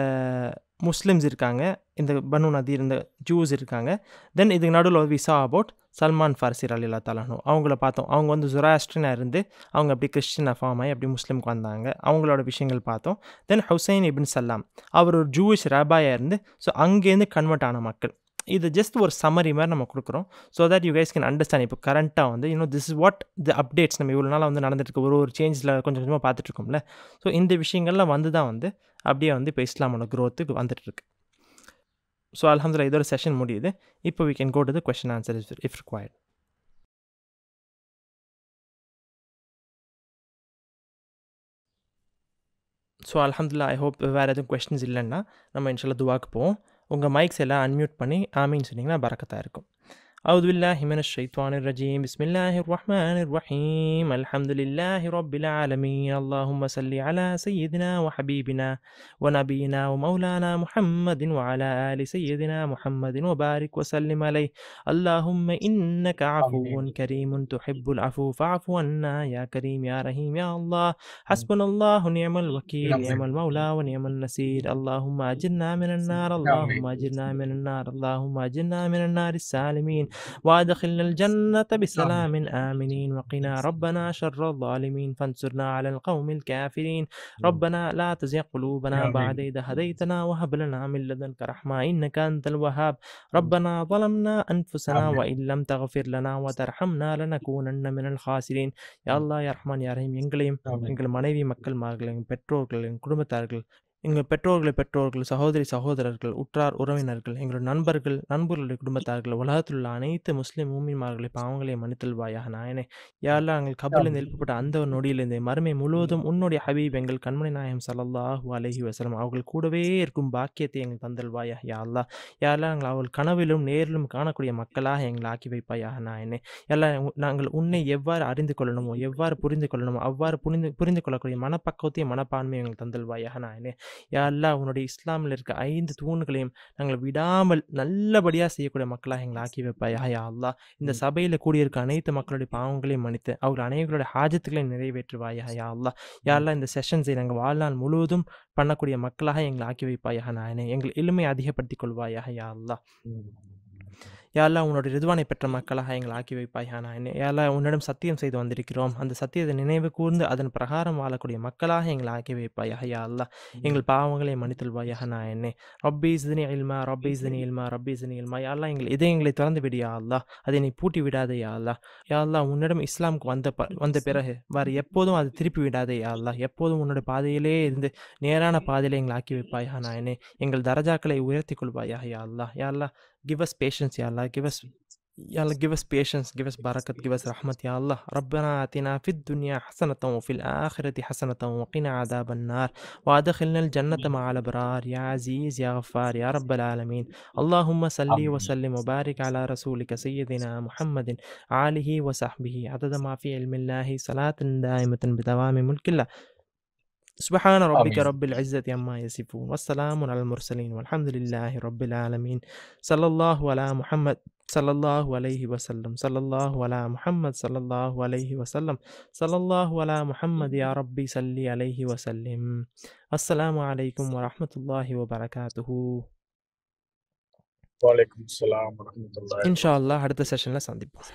முஸ்லீம்ஸ் இருக்காங்க இந்த பனு நதி இந்த ஜூஸ் இருக்காங்க. தென் இதுக்கு நடுவில் வி சா அபவுட் சல்மான் ஃபார்சிர் அலி அல்லா தாலானு அவங்கள பார்த்தோம். அவங்க வந்து ஜுராஸ்ட்ரனாக இருந்து அவங்க அப்படி கிறிஸ்டினாக ஃபார்ம் ஆகி அப்படி முஸ்லீமுக்கு வந்தாங்க. அவங்களோட விஷயங்கள் பார்த்தோம். தென் ஹுசைன் இபின் சல்லாம் அவர் ஒரு ஜூவிஷ் ரபாயாக இருந்து ஸோ அங்கேருந்து கன்வெர்ட் ஆன மக்கள். இது ஜஸ்ட் ஒரு சம்மரி மாதிரி நம்ம கொடுக்குறோம். So that you guys can understand இப்போ கரண்ட்டாக வந்து இன்னும் this is what the updates நம்ம இவ்வளோ நாளாக வந்து நடந்துட்டு ஒரு ஒரு சேஞ்சில் கொஞ்சம் கொஞ்சமாக பார்த்துட்ருக்கோம்ல ஸோ இந்த விஷயங்கள்லாம் வந்து தான் வந்து அப்படியே வந்து இப்போ இஸ்லாமோட க்ரோத்துக்கு வந்துட்டுருக்கு ஸோ அலமதுல்லா இதோட செஷன் முடியுது இப்போ we can go to the question answer is if required so அலமதுல்லா ஐ ஹோப் வேறு எதுவும் கொஷின்ஸ் இல்லைன்னா நம்ம இன்ஷால்லா துவாக்கு போவோம். உங்கள் மைக்ஸ் எல்லாம் அன்மியூட் பண்ணி ஆமின்னு சொன்னிங்கன்னா பறக்கத்தாக இருக்கும். أعوذ بالله من الشيطان الرجيم. بسم الله الرحمن الرحيم. الحمد لله رب العالمين. اللهم صل على سيدنا وحبيبنا ونبينا ومولانا محمد وعلى آل سيدنا محمد وبارك وسلم عليه. اللهم إنك عفو كريم تحب العفو فاعف عنا يا كريم يا رحيم يا الله. حسبنا الله نعم الوكيل. نعم. المولى ونعم النصير. اللهم أجرنا من النار. اللهم أجرنا من النار. اللهم أجرنا من النار. السالمين. وادخلنا الجنة بسلام آمنين وقنا ربنا شر الظالمين فانصرنا على القوم الكافرين ربنا لا تزغ قلوبنا بعد إذ هديتنا وهب لنا من لدنك رحمة إنك أنت الوهاب ربنا ظلمنا أنفسنا وإن لم تغفر لنا وترحمنا لنكونن من الخاسرين يا الله يا رحمن يا رحيم எங்களையும் எங்கள் மனைவி மக்கள் மார்கள் எங்கள் பெற்றோர்கள் எங்கள் குடும்பத்தார்கள் எங்கள் பெற்றோர்களை பெற்றோர்கள் சகோதரி சகோதரர்கள் உற்றார் உறவினர்கள் எங்களோட நண்பர்கள் நண்பர்களுடைய குடும்பத்தார்கள் உலகத்தில் உள்ள அனைத்து முஸ்லீம் மூமிமார்களை பாவங்களை மன்னித்தல்வாயாக. நாயனே யாரெல்லாம் எங்கள் கபலில் எழுப்பப்பட்ட அந்த ஒரு நொடியிலிருந்து மறுமை முழுவதும் உன்னுடைய ஹபீப் எங்கள் கண்மணி நாயம் சல்லல்லாஹு அலஹி வசலம் அவர்கள் கூடவே இருக்கும் பாக்கியத்தை எங்கள் தந்தல்வாயா யா அல்லா யாரெல்லாம் எங்கள் அவள் கனவிலும் நேரிலும் காணக்கூடிய மக்களாக எங்களை ஆக்கி வைப்பாயாக. நாயனே எல்லாம் நாங்கள் உன்னை எவ்வாறு அறிந்து கொள்ளணுமோ எவ்வாறு புரிந்து கொள்ளணுமோ அவ்வாறு புரிந்து புரிந்து கொள்ளக்கூடிய மனப்பக்குவத்தையும் மனப்பான்மையும் எங்கள் தந்தல்வாயாக. நாயனே யா அல்லா உன்னுடைய இஸ்லாமில் இருக்க ஐந்து தூண்களையும் நாங்கள் விடாமல் நல்லபடியாக செய்யக்கூடிய மக்களாக எங்களை ஆக்கி வைப்பாயா? யா அல்லா. இந்த சபையில் கூடியிருக்க அனைத்து மக்களுடைய பாவங்களையும் மன்னித்து அவர்கள் அனைவருடைய ஹாஜத்துகளையும் நிறைவேற்றுவாயா? யா அல்லா. யா அல்லா இந்த செஷன்ஸை நாங்கள் வாழ்நாள் முழுவதும் பண்ணக்கூடிய மக்களாக எங்களை ஆக்கி வைப்பாயாக? நாயனே எங்கள் எளிமை அதிகப்படுத்திக் கொள்வாயாக யா அல்லா. யாரெல்லாம் உன்னோட ரிதுவானை பெற்ற மக்களாக எங்களை ஆக்கி வைப்பாயா நான் யாரெல்லாம் உன்னிடம் சத்தியம் செய்து வந்திருக்கிறோம்? அந்த சத்தியத்தை நினைவு கூர்ந்து அதன் பிரகாரம் வாழக்கூடிய மக்களாக எங்களை ஆக்கி வைப்பாயா யா அல்லா எங்கள் பாவங்களை மன்னித்தல்வாயாக நான் என்னே. ரப்பி இஸ்தினி இல்மா ரப்பி இஸ்தினி இல்மா ரப்பி இஸ்தினி இல்மா. யாரெல்லாம் எங்கள் இதயங்களை திறந்து விடியா அல்லா அதை நீ பூட்டி விடாதே யா அல்லா யா அல்லா உன்னிடம் இஸ்லாமுக்கு வந்த ப வந்த பிறகு வேறு எப்போதும் அதை திருப்பி விடாதே யா அல்லா எப்போதும் உன்னோட பாதையிலே இருந்து நேரான பாதையிலே எங்களை ஆக்கி வைப்பாயா நான் என்னே எங்கள் தரஜாக்களை உயர்த்தி கொள்வாயா யா அல்லா யா அல்லா give us patience يا الله. Give us يا الله give us patience. Give us بركة. Give us رحمة يا الله. ربنا آتنا في الدنيا حسنة وفي الآخرة حسنة وقنا عذاب النار. وأدخلنا الجنة مع الأبرار. يا عزيز يا غفار يا رب العالمين. اللهم صل وسلم وبارك على رسولك سيدنا محمد آله وصحبه. عدد ما في علم الله صلاة دائمة بدوام ملك الله. சுபஹான ரப்பிக்க ஆமீன். ரப்பில் இஸ்ஸத்தி அம்மா யசிஃபூன் வஸ்ஸலாமுன் அலல் முர்சலீன் வல்ஹம்துலில்லாஹி ரப்பில் ஆலமீன் ஸல்லல்லாஹு அலா முஹம்மத் ஸல்லல்லாஹு அலைஹி வஸல்லம் ஸல்லல்லாஹு அலா முஹம்மத் ஸல்லல்லாஹு அலைஹி வஸல்லம் ஸல்லல்லாஹு அலா முஹம்மத் யா ரப்பி ஸல்லி அலைஹி வஸல்லிம் அஸ்ஸலாமு அலைக்கும் வரஹ்மத்துல்லாஹி வபரகாத்துஹு வலைக்கும் ஸலாம் வரஹ்மத்துல்லாஹி இன்ஷா அல்லாஹ் அடுத்த செஷனில் சந்திப்போம்